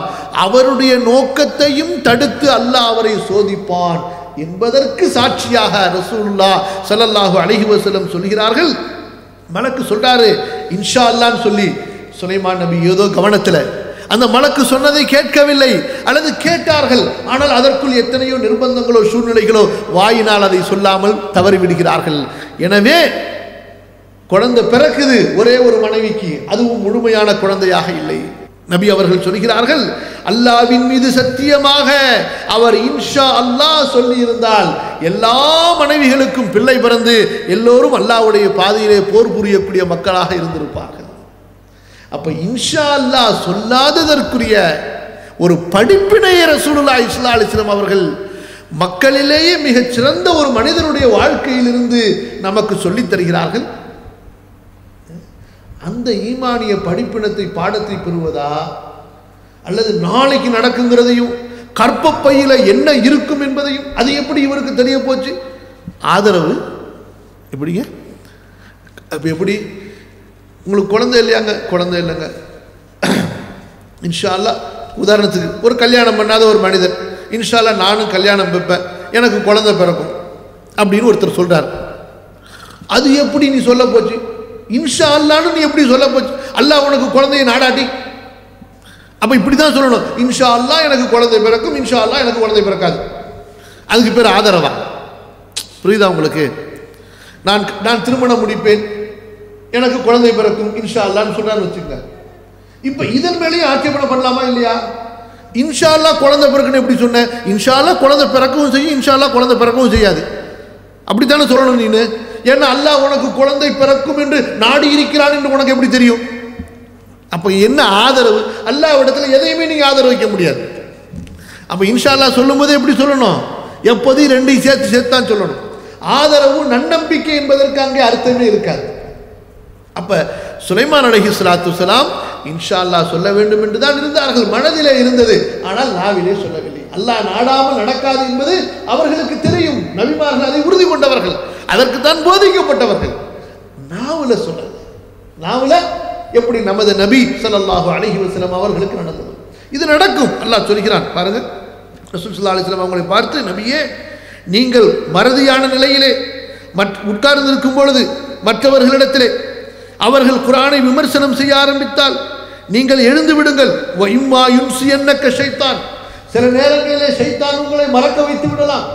அவருடைய நோக்கத்தையும் தடுத்து அல்லாஹ் அவரை சோதிப்பான் என்பதற்கு சாட்சியாக ரசூல்லா சல்லல்லாஹு அலைஹி சொல்கிறார்கள். மலக்கு சொல்றாரு இன்ஷா அல்லான்னு சொல்லி சுலைமான் நபி ஏதோ கவனத்தில் அந்த மலக்கு சொன்னதை கேட்கவில்லை. அல்லது கேட்டார்கள் ஆனால் அதற்குள் எத்தனையோ நிர்பந்தங்களோ சூழ்நிலைகளோ வாயினால் அதை சொல்லாமல் தவறிவிடுகிறார்கள். எனவே குழந்தை பிறக்குது ஒரே ஒரு மனைவிக்கு அதுவும் முழுமையான குழந்தையாக இல்லை. நபி அவர்கள் சொல்கிறார்கள் அல்லாவின் மீது சத்தியமாக அவர் இன்ஷா அல்லாஹ் சொல்லி இருந்தால் எல்லா மனைவிகளுக்கும் பிள்ளை பிறந்து எல்லோரும் அல்லாவுடைய பாதையிலே போர் புரியக்கூடிய மக்களாக இருந்திருப்பார்கள். அப்போ இன்ஷா அல்லாஹ் சொல்லாததற்குரிய ஒரு படிப்பினைய ரசூலுல்லா இஸ்லா அலிஸ்லாம் அவர்கள் மக்களிலேயே மிகச் சிறந்த ஒரு மனிதனுடைய வாழ்க்கையிலிருந்து நமக்கு சொல்லித் தருகிறார்கள். அந்த ஈமானிய படிப்பினத்தை பாடத்தை பெறுவதா? அல்லது நாளைக்கு நடக்குங்கிறதையும் கற்பப்பையில் என்ன இருக்கும் என்பதையும் அது எப்படி இவருக்கு தெரிய போச்சு? ஆதரவு. எப்படிங்க? அப்போ எப்படி உங்களுக்கு குழந்தை இல்லையாங்க? குழந்தை இல்லைங்க. இன்ஷா அல்லாஹ் உதாரணத்துக்கு ஒரு கல்யாணம் பண்ணாத ஒரு மனிதர் இன்ஷா நானும் கல்யாணம் வைப்பேன் எனக்கு குழந்தை பிறக்கும் அப்படின்னு ஒருத்தர் சொல்கிறார் அது எப்படி நீ சொல்ல போச்சு? இன்ஷா அல்லான்னு நீ எப்படி சொல்ல போச்சு? அல்லாஹ் உனக்கு குழந்தையை நாடாட்டி. அப்போ இப்படி தான் சொல்லணும். இன்ஷா அல்லாஹ் எனக்கு குழந்தை பிறக்கும் இன்ஷா அல்லாஹ் எனக்கு குழந்தை பிறக்காது. அதுக்கு பேர் ஆதரவா? புரியுதா உங்களுக்கு? நான் நான் திருமணம் முடிப்பேன் எனக்கு குழந்தை பிறக்கும் இன்ஷா அல்லான்னு சொன்னான்னு வச்சுங்க இப்போ இதன் மேலேயும் ஆட்சேபனை பண்ணலாமா இல்லையா? இன்ஷா அல்லாஹ் குழந்தை பிறக்குன்னு எப்படி சொன்னேன் இன்ஷால்லா குழந்தை பிறக்கவும் செய்யும் இன்ஷால்லா குழந்தை பிறக்கவும் செய்யாது. அப்படித்தானே சொல்லணும் நீனு? ஏன்னா அல்லாஹ் உனக்கு குழந்தை பிறக்கும் என்று நாடி இருக்கிறான் என்று உனக்கு எப்படி தெரியும்? அப்போ என்ன ஆதரவு? அல்லாஹ் இடத்துல எதையுமே நீங்கள் ஆதரவு வைக்க முடியாது. அப்போ இன்ஷா அல்லாஹ் சொல்லும்போது எப்படி சொல்லணும்? எப்போதையும் ரெண்டையும் சேர்த்து சேர்த்து தான் சொல்லணும். ஆதரவு நன்னம்பிக்கை என்பதற்கு அங்கே அர்த்தமே இருக்காது. அப்ப சுலைமான் அலஹி சலாத்து சலாம் இன்ஷா அல்லாஹ் சொல்ல வேண்டும் என்று தான் இருந்தார்கள். மனதிலே இருந்தது. ஆனால் நாவிலே சொல்லவில்லை. அல்லாஹ் நாடாமல் நடக்காது என்பது அவர்களுக்கு தெரியும். நபிமார்கள் அதை உறுதி கொண்டவர்கள். அதற்கு தான் போதிக்கப்பட்டவர்கள். நாவுல சொல்லது நாவுல எப்படி நமது நபி சல்லாஹு அலஹி வசலம் அவர்களுக்கு நடந்தது. இது நடக்கும். அல்லாஹ் சொல்கிறான். பாருங்க. ரசூல் சல்லா அலிஸ்லாம் அவங்களை பார்த்து நபியே நீங்கள் மறதியான நிலையிலே மற் உட்கார்ந்திருக்கும் பொழுது மற்றவர்களிடத்திலே அவர்கள் குரானை விமர்சனம் செய்ய ஆரம்பித்தால் நீங்கள் எழுந்து விடுங்கள். சி என்ன ஷைத்தான். சில நேரங்களிலே ஷைத்தான் உங்களை மறக்க வைத்து விடலாம்.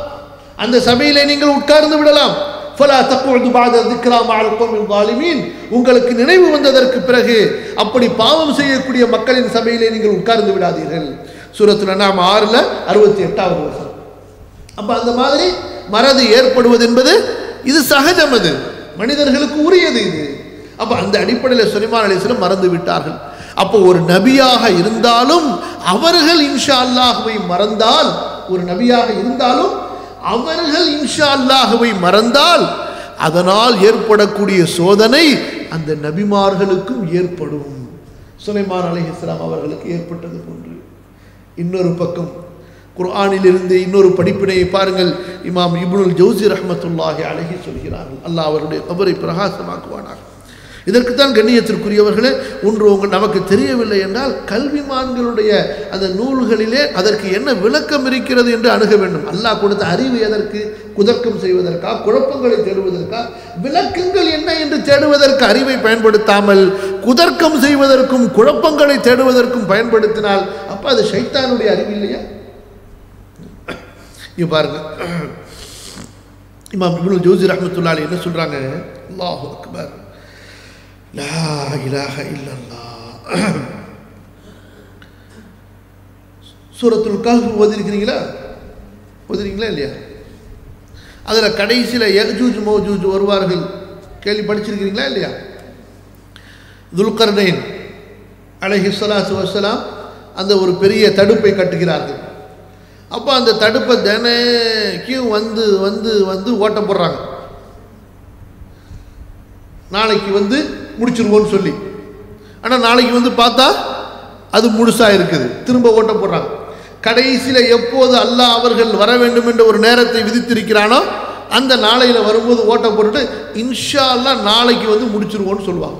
அந்த சபையிலே நீங்கள் உட்கார்ந்து விடலாம். ஃபலா தப்பொழுது பாத திக்ராம் மஅல் கௌமில் உங்களுக்கு நினைவு வந்ததற்கு பிறகு அப்படி பாவம் செய்யக்கூடிய மக்களின் சபையிலே நீங்கள் உட்கார்ந்து விடாதீர்கள். சூரத்துல நாம் ஆறில் அறுபத்தி எட்டாவது வருஷம் அப்ப அந்த மாதிரி மறதி ஏற்படுவது என்பது இது சகஜம் அது. மனிதர்களுக்கு உரியது இது. அப்ப அந்த அடிப்படையில் சுலைமான் அலிஸ்லம் மறந்து விட்டார்கள். அப்போ ஒரு நபியாக இருந்தாலும் அவர்கள் இன்ஷா அல்லாஹுவை மறந்தால் ஒரு நபியாக இருந்தாலும் அவர்கள் இன்ஷா அல்லாஹுவை மறந்தால் அதனால் ஏற்படக்கூடிய சோதனை அந்த நபிமார்களுக்கும் ஏற்படும். சுலைமான் அலைஹிஸ்லாம் அவர்களுக்கு ஏற்பட்டது போன்று. இன்னொரு பக்கம் குர்ஆனிலிருந்து இன்னொரு படிப்பினையை பாருங்கள். இமாம் இப்னுல் ஜவுசி ரஹமத்துல்லாஹி அழகி சொல்கிறார்கள். அல்லாஹ் அவருடைய கபரை பிரகாசமாக்குவானார்கள் இதற்குத்தான் கண்ணியத்திற்குரியவர்களே ஒன்று உங்கள் நமக்கு தெரியவில்லை என்றால் கல்விமான்களுடைய அந்த நூல்களிலே அதற்கு என்ன விளக்கம் இருக்கிறது என்று அணுக வேண்டும். அல்லாஹ் கொடுத்த அறிவு எதற்கு? குதர்க்கம் செய்வதற்கா? குழப்பங்களை தேடுவதற்கா? விளக்கங்கள் என்ன என்று தேடுவதற்கு அறிவை பயன்படுத்தாமல் குதர்க்கம் செய்வதற்கும் குழப்பங்களை தேடுவதற்கும் பயன்படுத்தினால் அப்போ அது ஷைத்தானுடைய அறிவு இல்லையா? இங்க பாருங்க. இமாம் இப்னு ஜோசி ரஹ்மத்துல்லாஹி என்ன சொல்கிறாங்க அல்லாஹு அக்பர். லா இலாஹ இல்லல்லாஹ் சூரத்துல் கஹ்ஃப் ஓதிருக்கிறீங்களா ஓதுறீங்களா இல்லையா? அதில் கடைசியில் யஜூஜ் மௌஜூஜ் வருவார்கள். கேள்வி படிச்சிருக்கிறீங்களா இல்லையா? துல்கர்னைன் அலைஹி சலாசு வசலாம் அந்த ஒரு பெரிய தடுப்பை கட்டுகிறார்கள். அப்போ அந்த தடுப்பை தினைக்கும் வந்து வந்து வந்து ஓட்டம் போடுறாங்க. நாளைக்கு வந்து முடிச்சிருவோன்னு சொல்லி. ஆனால் நாளைக்கு வந்து பார்த்தா அது முழுசாக இருக்குது. திரும்ப ஓட்ட போடுறாங்க. கடைசியில் எப்போது அல்லாஹ் அவர்கள் வர வேண்டும் என்ற ஒரு நேரத்தை விதித்திருக்கிறானோ அந்த நாளையில் வரும்போது ஓட்டம் போட்டுட்டு இன்ஷா அல்லாஹ் நாளைக்கு வந்து முடிச்சிருவோன்னு சொல்லுவாங்க.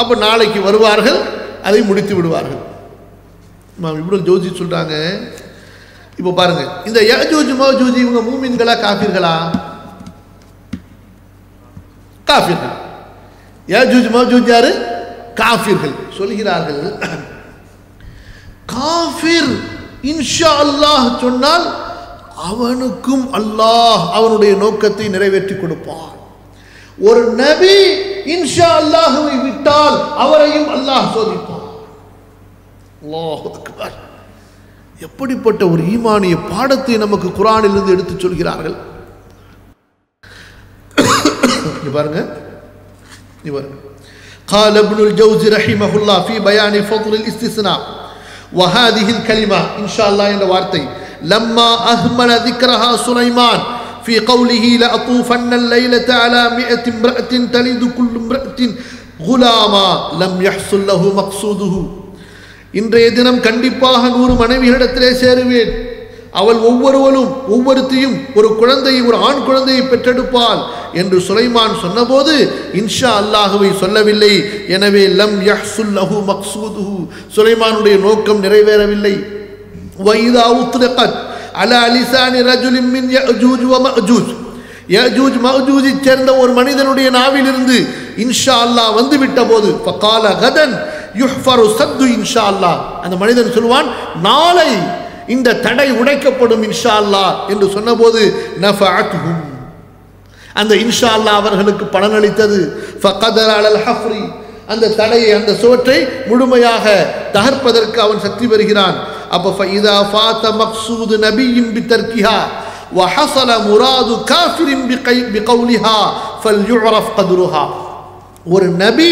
அப்போ நாளைக்கு வருவார்கள் அதை முடித்து விடுவார்கள். இமாம் இவ்வளோ ஜோதி சொல்கிறாங்க இப்போ பாருங்க. இந்த யஜூஜ் மௌஜூஜ் இவங்க மூமின்களா காஃபிர்களா? காஃபிர்கள். ஏஜூஜ் மௌஜூஜ் யாரு? காஃபிர்கள். சொல்கிறார்கள் காஃபிர் இன்ஷா அல்லாஹ் சொன்னால் அவனுக்கும் அல்லாஹ் அவனுடைய நோக்கத்தை நிறைவேற்றி கொடுப்பான். ஒரு நபி இன்ஷா அல்லாஹுவை விட்டால் அவரையும் அல்லாஹ் சோதிப்பான். எப்படிப்பட்ட ஒரு ஈமானிய பாடத்தை நமக்கு குரானிலிருந்து எடுத்துச் சொல்கிறார்கள்? பாருங்க. قال ابن الجوزي رحمه الله في بيان فضل الاستثناء وهذه الكلمة إن شاء الله என்ற வார்த்தை لما أهمل ذكرها سليمان في قوله لأطوفن الليلة على مئة امرأة تلد كل امرأة غلاما لم يحصل له مقصوده இன்றைய தினம் கண்டிப்பாக நூறு மனைவிகளிடத்திலே சேருவேன் அவள் ஒவ்வொருவனும் ஒவ்வொருத்தையும் ஒரு குழந்தையை ஒரு ஆண் குழந்தையை பெற்றெடுப்பாள் என்று சுலைமான் சொன்னபோது இன்ஷா அல்லாஹுவை சொல்லவில்லை. எனவே லம் யஹ்சுல் லஹு மக்சூதுஹு. சுலைமானுடைய நோக்கம் நிறைவேறவில்லை. வைதா உத்ரகத் அலா அலிசானி ரஜுலிம் மின் யஜூஜ் வ மஜூஜ் யஜூஜ் மஹஜூஜை சேர்ந்த ஒரு மனிதனுடைய நாவிலிருந்து இன்ஷா அல்லாஹ் வந்து விட்ட போது ஃபகால கதன் யுஹ்ஃபரு சத்து இன்ஷா அல்லாஹ். அந்த மனிதன் சொல்வான் நாளை இந்த தடை உடைக்கப்படும் இன்ஷா அல்லாஹ் என்று சொன்னபோது நஃபஅத்ஹும் அந்த இன்ஷா அல்லாஹ் அவர்களுக்கு பலனளித்தது ஃபகதர் அலல் ஹஃப்ரி அந்த தடையை அந்த சுவற்றை முழுமையாக தகர்ப்பதற்கு அவன் சக்தி பெறுகிறான் அப்ப ஃபைதா ஃபாத மக்சூது நபியின் பித்தர்கிஹா وحصل مراد كافر بقي- بقولها فليعرف قدرها ஒரு நபி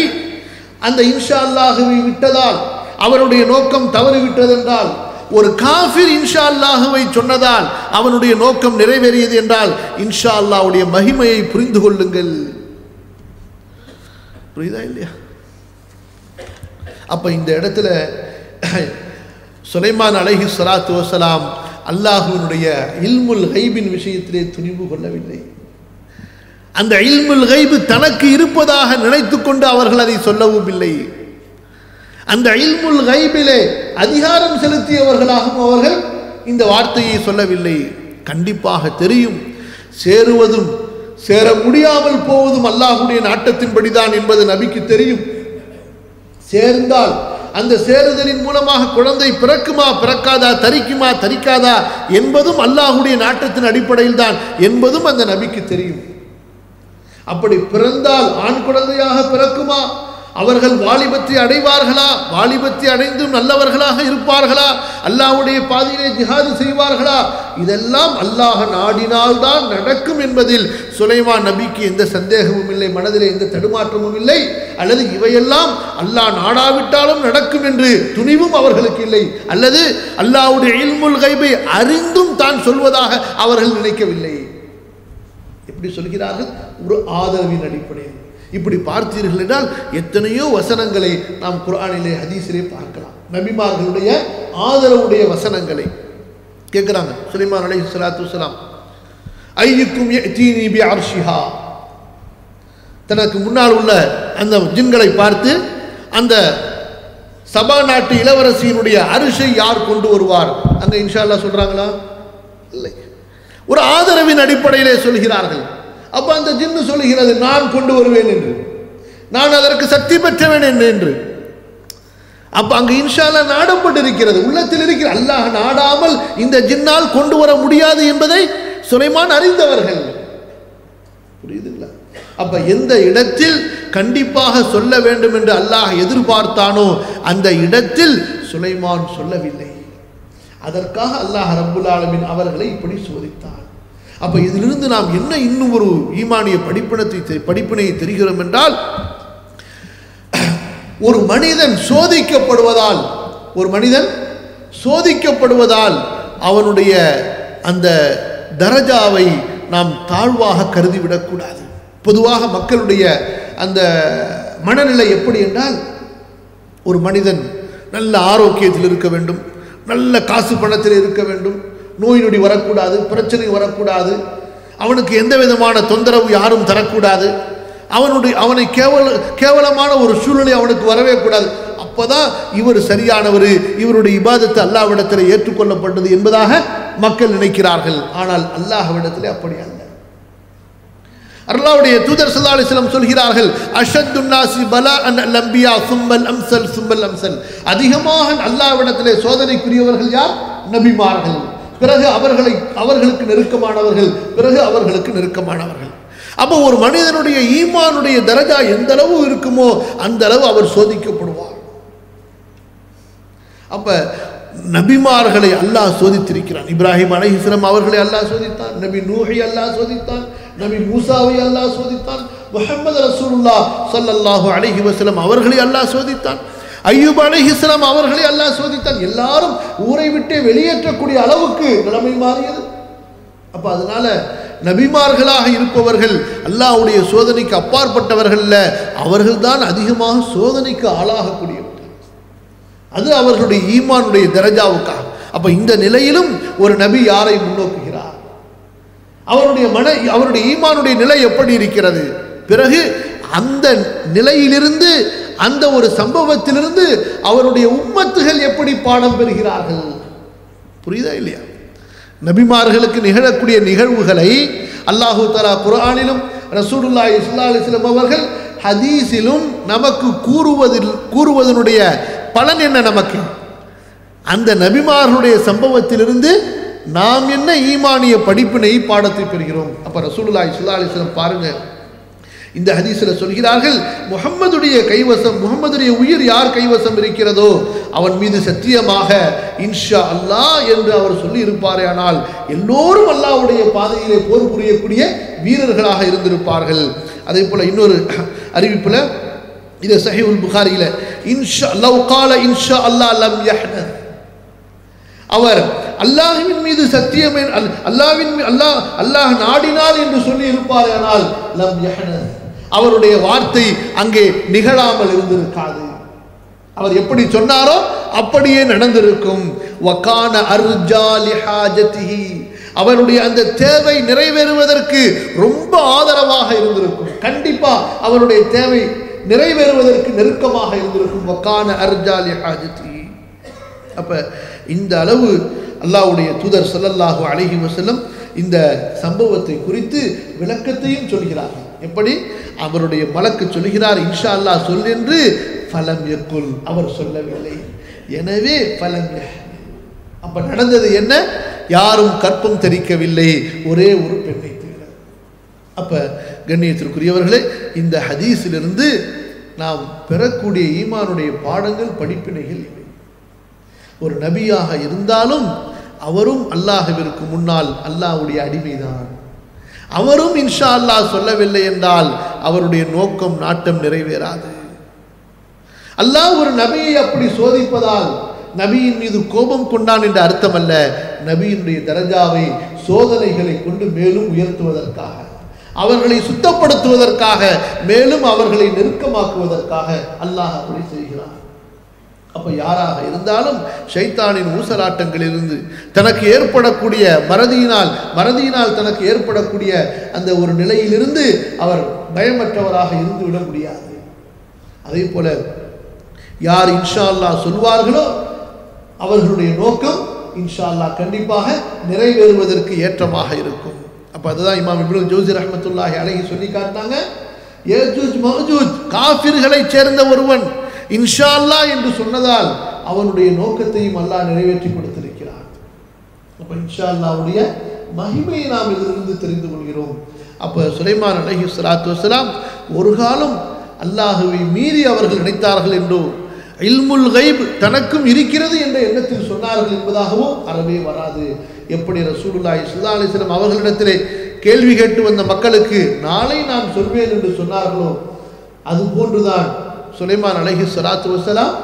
அந்த இன்ஷா அல்லாஹுவை விட்டதால் அவருடைய நோக்கம் தவறிவிட்டதென்றால் ஒரு காஃபிர் இன்ஷா அல்லாஹுவை சொன்னதால் அவனுடைய நோக்கம் நிறைவேறியது என்றால் இன்ஷா அல்லாஹ்வுடைய மகிமையை புரிந்து கொள்ளுங்கள். புரியுதா இல்லையா? அப்ப இந்த இடத்துல சுலைமான் அலைஹி சலாத்து வசலாம் அல்லாஹுவினுடைய இல்முல் ஹைபின் விஷயத்திலே துணிவு கொள்ளவில்லை. அந்த இல்முல் ஹைபு தனக்கு இருப்பதாக நினைத்துக்கொண்டு அவர்கள் அதை சொல்லவும் இல்லை அந்த இல்முல் கைபிலே அதிகாரம் செலுத்தியவர்களாகவும் அவர்கள் இந்த வார்த்தையை சொல்லவில்லை. கண்டிப்பாக தெரியும். சேருவதும் சேர முடியாமல் போவதும் அல்லாஹுடைய நாட்டத்தின்படிதான் என்பது நபிக்கு தெரியும். சேர்ந்தால் அந்த சேருதலின் மூலமாக குழந்தை பிறக்குமா பிறக்காதா தரிக்குமா தரிக்காதா என்பதும் அல்லாஹுடைய நாட்டத்தின் அடிப்படையில் தான் என்பதும் அந்த நபிக்கு தெரியும். அப்படி பிறந்தால் ஆண் குழந்தையாக பிறக்குமா அவர்கள் வாலிபத்தை அடைவார்களா? வாலிபத்தை அடைந்தும் நல்லவர்களாக இருப்பார்களா? அல்லாஹ்வுடைய பாதையிலே ஜிஹாது செய்வார்களா? இதெல்லாம் அல்லாஹ் நாடினால்தான் நடக்கும் என்பதில் சுலைமான் நபிக்கு எந்த சந்தேகமும் இல்லை மனதில் எந்த தடுமாற்றமும் இல்லை. அல்லது இவையெல்லாம் அல்லாஹ் நாடாவிட்டாலும் நடக்கும் என்று துணிவும் அவர்களுக்கு இல்லை. அல்லது அல்லாஹ்வுடைய இல்முல் கைபை அறிந்தும் தான் சொல்வதாக அவர்கள் நினைக்கவில்லை. எப்படி சொல்கிறார்கள்? ஒரு ஆதரவின் அடிப்படையில். இப்படி பார்த்தீர்கள் என்றால் எத்தனையோ வசனங்களை நாம் குரானிலே ஹதீஸிலே பார்க்கலாம். நபிமார்களுடைய ஆதரவுடைய வசனங்களை கேட்குறாங்க. சுலைமான் அலைஹி சலாத்து வஸலாம். ஐயுக்கும் யஅதீனி அர்ஷிஹா தனக்கு முன்னால் உள்ள அந்த ஜின்களை பார்த்து அந்த சபா நாட்டு இளவரசியினுடைய அரிசை யார் கொண்டு வருவார்? அங்கே இன்ஷா அல்லாஹ் சொல்கிறாங்களா இல்லை. ஒரு ஆதரவின் அடிப்படையிலே சொல்கிறார்கள். அப்போ அந்த ஜின்னு சொல்லுகிறது நான் கொண்டு வருவேன் என்று. நான் அதற்கு சக்தி பெற்றவேன் என்று. அப்போ அப்ப அங்கு இன்ஷால்லா நாடப்பட்டிருக்கிறது. உள்ளத்தில் இருக்கிற அல்லாஹ் நாடாமல் இந்த ஜின்னால் கொண்டு வர முடியாது என்பதை சுலைமான் அறிந்தவர்கள். புரியுதுங்களா? அப்ப எந்த இடத்தில் கண்டிப்பாக சொல்ல வேண்டும் என்று அல்லாஹ் எதிர்பார்த்தானோ அந்த இடத்தில் சுலைமான் சொல்லவில்லை. அதற்காக அல்லாஹ் ரபுல் ஆலமின் அவர்களை இப்படி சோதித்தார் அப்போ இதிலிருந்து நாம் என்ன இன்னும் ஒரு ஈமானிய படிப்பினத்தை தெ- படிப்பினையை தெரிகிறோம் என்றால் ஒரு மனிதன் சோதிக்கப்படுவதால் ஒரு மனிதன் சோதிக்கப்படுவதால் அவனுடைய அந்த தரஜாவை நாம் தாழ்வாக கருதிவிடக்கூடாது பொதுவாக மக்களுடைய அந்த மனநிலை எப்படி என்றால் ஒரு மனிதன் நல்ல ஆரோக்கியத்தில் இருக்க வேண்டும் நல்ல காசு பணத்தில் இருக்க வேண்டும் நோய் நொடி வரக்கூடாது பிரச்சனை வரக்கூடாது. அவனுக்கு எந்த விதமான தொந்தரவு யாரும் தரக்கூடாது. அவனுடைய அவனை கேவல கேவலமான ஒரு சூழ்நிலை அவனுக்கு வரவே கூடாது. அப்போதான் இவர் சரியானவர் இவருடைய இபாதத்தை அல்லாஹ்விடத்தில் ஏற்றுக்கொள்ளப்பட்டது என்பதாக மக்கள் நினைக்கிறார்கள். ஆனால் அல்லாஹ்விடத்தில் அப்படி அல்ல. அல்லாஹ்வுடைய தூதர் ஸல்லல்லாஹு சொல்கிறார்கள் அஷத்துன்னாசி பலா அன் லம்பியா சும்பல் அம்சல் சும்பல் அம்சல். அதிகமாக அல்லாஹ்விடத்திலே சோதனைக்குரியவர்கள் யார்? நபிமார்கள். பிறகு அவர்களை அவர்களுக்கு நெருக்கமானவர்கள் பிறகு அவர்களுக்கு நெருக்கமானவர்கள். அப்போ ஒரு மனிதனுடைய ஈமானுடைய தரஜா எந்த அளவு இருக்குமோ அந்த அளவு அவர் சோதிக்கப்படுவார். அப்ப நபிமார்களை அல்லாஹ் சோதித்திருக்கிறான். இப்ராஹிம் அலைஹிஸ்ஸலாம் அவர்களை அல்லாஹ் சோதித்தான். நபி நூஹை அல்லாஹ் சோதித்தான். நபி மூசாவை அல்லாஹ் சோதித்தான். முஹம்மது ரசூல்லா ஸல்லல்லாஹு அலஹி வசலம் அவர்களை அல்லாஹ் சோதித்தான். ஐயூப் அலைஹிஸ்ஸலாம் அவர்களை அல்லாஹ் சோதித்தான். எல்லாரும் ஊரை விட்டே வெளியேற்றக்கூடிய அளவுக்கு நிலைமை மாறியது. அப்போ அதனால நபிமார்களாக இருப்பவர்கள் அல்லாஹ்வுடைய சோதனைக்கு அப்பாற்பட்டவர்கள்ல அவர்கள்தான் அதிகமாக சோதனைக்கு ஆளாகக்கூடியவர்கள். அது அவர்களுடைய ஈமானுடைய தரஜாவுக்காக. அப்ப இந்த நிலையிலும் ஒரு நபி யாரை முன்னோக்குகிறார்? அவருடைய மன அவருடைய ஈமானுடைய நிலை எப்படி இருக்கிறது? பிறகு அந்த நிலையிலிருந்து அந்த ஒரு சம்பவத்திலிருந்து அவருடைய உம்மத்துகள் எப்படி பாடம் பெறுகிறார்கள்? புரியுதா இல்லையா? நபிமார்களுக்கு நிகழக்கூடிய நிகழ்வுகளை அல்லாஹு தலா குர்ஆனிலும் ரசூலுல்லா ஸல்லல்லாஹு அவர்கள் ஹதீஸிலும் நமக்கு கூறுவதில் கூறுவதனுடைய பலன் என்ன நமக்கு? அந்த நபிமார்களுடைய சம்பவத்திலிருந்து நாம் என்ன ஈமானிய படிப்பினை பாடத்தை பெறுகிறோம். அப்போ ரசூலுல்லா ஸல்லல்லாஹு பாருங்கள் இந்த ஹதீஸில் சொல்கிறார்கள் முகம்மதுடைய கைவசம் முகம்மதுடைய உயிர் யார் கைவசம் இருக்கிறதோ அவன் மீது சத்தியமாக இன்ஷா அல்லா என்று அவர் சொல்லி இருப்பாரே ஆனால் எல்லோரும் அல்லாஹ்வுடைய பாதையிலே போர் புரியக்கூடிய வீரர்களாக இருந்திருப்பார்கள். அதே போல இன்னொரு அறிவிப்புல இது சஹி உல் புகாரியில் இன்ஷா லவ் கால இன்ஷா அல்லாஹ் லம் யஹ்னத். அவர் அல்லாஹ்வின் மீது சத்தியம் என்- அல்லாஹ்வின் அல்லாஹ் அல்லாஹ் நாடினார் என்று சொல்லி இருப்பார் ஆனால் லம் யஹ்னத். அவருடைய வார்த்தை அங்கே நிகழாமல் இருந்திருக்காது. அவர் எப்படி சொன்னாரோ அப்படியே நடந்திருக்கும். வகான அர்ஜா லிஹாஜதிஹி அவருடைய அந்த தேவை நிறைவேறுவதற்கு ரொம்ப ஆதரவாக இருந்திருக்கும். கண்டிப்பா அவருடைய தேவை நிறைவேறுவதற்கு நெருக்கமாக இருந்திருக்கும். வக்கான அர்ஜா லிஹாஜதிஹி அப்ப இந்த அளவு அல்லாஹ்வுடைய தூதர் ஸல்லல்லாஹு அழகி வசலம் இந்த சம்பவத்தை குறித்து விளக்கத்தையும் சொல்கிறார்கள். எப்படி? அவருடைய மலக்கு சொல்கிறார் இன்ஷா அல்லாஹ் சொல் என்று பலம் எக்குள் அவர் சொல்லவில்லை. எனவே பலம் அப்ப நடந்தது என்ன? யாரும் கற்பம் தெரிக்கவில்லை ஒரே ஒரு பெண்ணை தவிர அப்ப கண்ணியத்திற்குரியவர்களே இந்த ஹதீஸிலிருந்து நாம் பெறக்கூடிய ஈமானுடைய பாடங்கள் படிப்பினைகள் இவை. ஒரு நபியாக இருந்தாலும் அவரும் அல்லாஹவிற்கு முன்னால் அல்லாஹ்வுடைய அடிமைதான். அவரும் இன்ஷா அல்லாஹ் சொல்லவில்லை என்றால் அவருடைய நோக்கம் நாட்டம் நிறைவேறாது. அல்லாஹ் ஒரு நபியை அப்படி சோதிப்பதால் நபியின் மீது கோபம் கொண்டான் என்ற அர்த்தம் அல்ல நபியினுடைய தரஜாவை சோதனைகளை கொண்டு மேலும் உயர்த்துவதற்காக அவர்களை சுத்தப்படுத்துவதற்காக மேலும் அவர்களை நெருக்கமாக்குவதற்காக அல்லாஹ் அப்படி செய்கிறார் அப்போ யாராக இருந்தாலும் ஷைத்தானின் ஊசலாட்டங்களிலிருந்து தனக்கு ஏற்படக்கூடிய மறதியினால் மறதியினால் தனக்கு ஏற்படக்கூடிய அந்த ஒரு நிலையிலிருந்து அவர் பயமற்றவராக இருந்து விட முடியாது. அதே போல யார் இன்ஷா சொல்வார்களோ அவர்களுடைய நோக்கம் இன்ஷா அல்லாஹ் கண்டிப்பாக நிறைவேறுவதற்கு ஏற்றமாக இருக்கும். அப்போ அதுதான் இமாம் இப்ரூ ஜோசி ரஹமத்துல்லாஹி அழகி சொல்லி காட்டினாங்க ஏஜூஜ் மஹஜூஜ் சேர்ந்த ஒருவன் இன்ஷா அல்லா என்று சொன்னதால் அவனுடைய நோக்கத்தையும் அல்லாஹ் நிறைவேற்றி கொடுத்திருக்கிறான் அப்போ இன்ஷா அல்லாவுடைய மகிமையை நாம் இதிலிருந்து தெரிந்து கொள்கிறோம். அப்போ சுலைமான் அலஹி சலாத்து வஸலாம் ஒரு காலம் அல்லாஹுவை மீறி அவர்கள் நினைத்தார்கள் என்றோ இல்முல் கைப் தனக்கும் இருக்கிறது என்ற எண்ணத்தில் சொன்னார்கள் என்பதாகவும் அறவே வராது. எப்படி ரசூலுல்லாய் சுல்லா அலிஸ்லாம் அவர்களிடத்திலே கேள்வி கேட்டு வந்த மக்களுக்கு நாளை நான் சொல்வேன் என்று சொன்னார்களோ அது போன்றுதான். சுலைமான் அழகி சலாத்து வசலாம்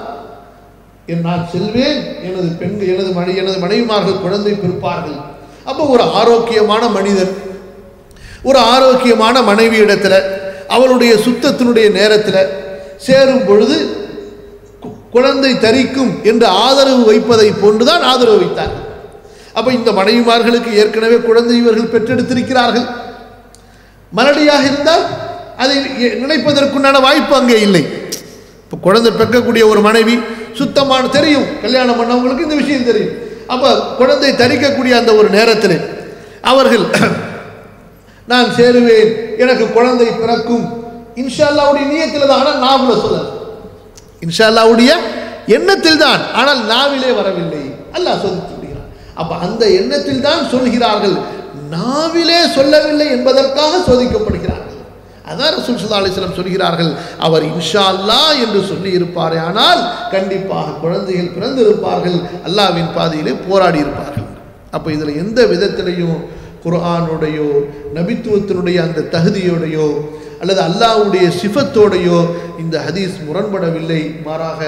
என் நான் செல்வேன் எனது பெண்கள் எனது மனை எனது மனைவிமார்கள் குழந்தை பிறப்பார்கள். அப்போ ஒரு ஆரோக்கியமான மனிதன் ஒரு ஆரோக்கியமான மனைவி இடத்துல அவளுடைய சுத்தத்தினுடைய நேரத்தில் சேரும் பொழுது குழந்தை தரிக்கும் என்று ஆதரவு வைப்பதை போன்றுதான் ஆதரவு வைத்தார்கள் அப்போ இந்த மனைவிமார்களுக்கு ஏற்கனவே குழந்தை இவர்கள் பெற்றெடுத்திருக்கிறார்கள். மலடியாக இருந்தால் அதை நினைப்பதற்குண்டான வாய்ப்பு அங்கே இல்லை. இப்போ குழந்தை பெக்கக்கூடிய ஒரு மனைவி சுத்தமான தெரியும் கல்யாணம் பண்ணவங்களுக்கு இந்த விஷயம் தெரியும். அப்போ குழந்தை தரிக்கக்கூடிய அந்த ஒரு நேரத்தில் அவர்கள் நான் சேருவேன் எனக்கு குழந்தை பிறக்கும். இன்ஷா அல்லாவுடைய நியத்தில் தான் ஆனால் நாவல சொல்ல இன்ஷால்லாவுடைய எண்ணத்தில் தான் ஆனால் நாவிலே வரவில்லை. அல்லாஹ் சோதித்து அப்போ அந்த எண்ணத்தில் தான் சொல்கிறார்கள் நாவிலே சொல்லவில்லை என்பதற்காக சோதிக்கப்படுகிறார். அதான் ரசூல் சுல்லா அலைஹி சொல்கிறார்கள். அவர் இன்ஷா அல்லா என்று சொல்லி இருப்பாரே ஆனால் கண்டிப்பாக குழந்தைகள் பிறந்திருப்பார்கள் அல்லாஹ்வின் பாதையிலே போராடி இருப்பார்கள் அப்போ இதில் எந்த விதத்திலையும் குர்ஆனுடையோ நபித்துவத்தினுடைய அந்த தகுதியோடையோ அல்லது அல்லாஹ்வுடைய சிஃபத்தோடையோ இந்த ஹதீஸ் முரண்படவில்லை. மாறாக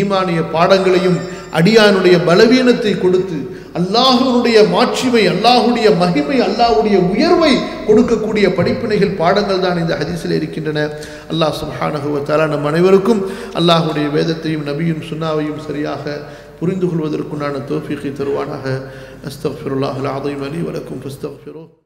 ஈமானிய பாடங்களையும் அடியானுடைய பலவீனத்தை கொடுத்து அல்லாஹனுடைய மாட்சிமை அல்லாஹுடைய மகிமை அல்லாஹுடைய உயர்வை கொடுக்கக்கூடிய படிப்பினைகள் பாடங்கள் தான் இந்த ஹதீஸில் இருக்கின்றன. அல்லாஹ் சுப்ஹானஹு நம் அனைவருக்கும் அல்லாஹுடைய வேதத்தையும் நபியும் சுன்னாவையும் சரியாக புரிந்து கொள்வதற்குண்டான தோஃபிக்கை தருவானாக. அஸ்தஃபிருல்லாஹ் அஸீம் அலி வலக்கும் ஃபஸ்தக்ஃபிருஹ்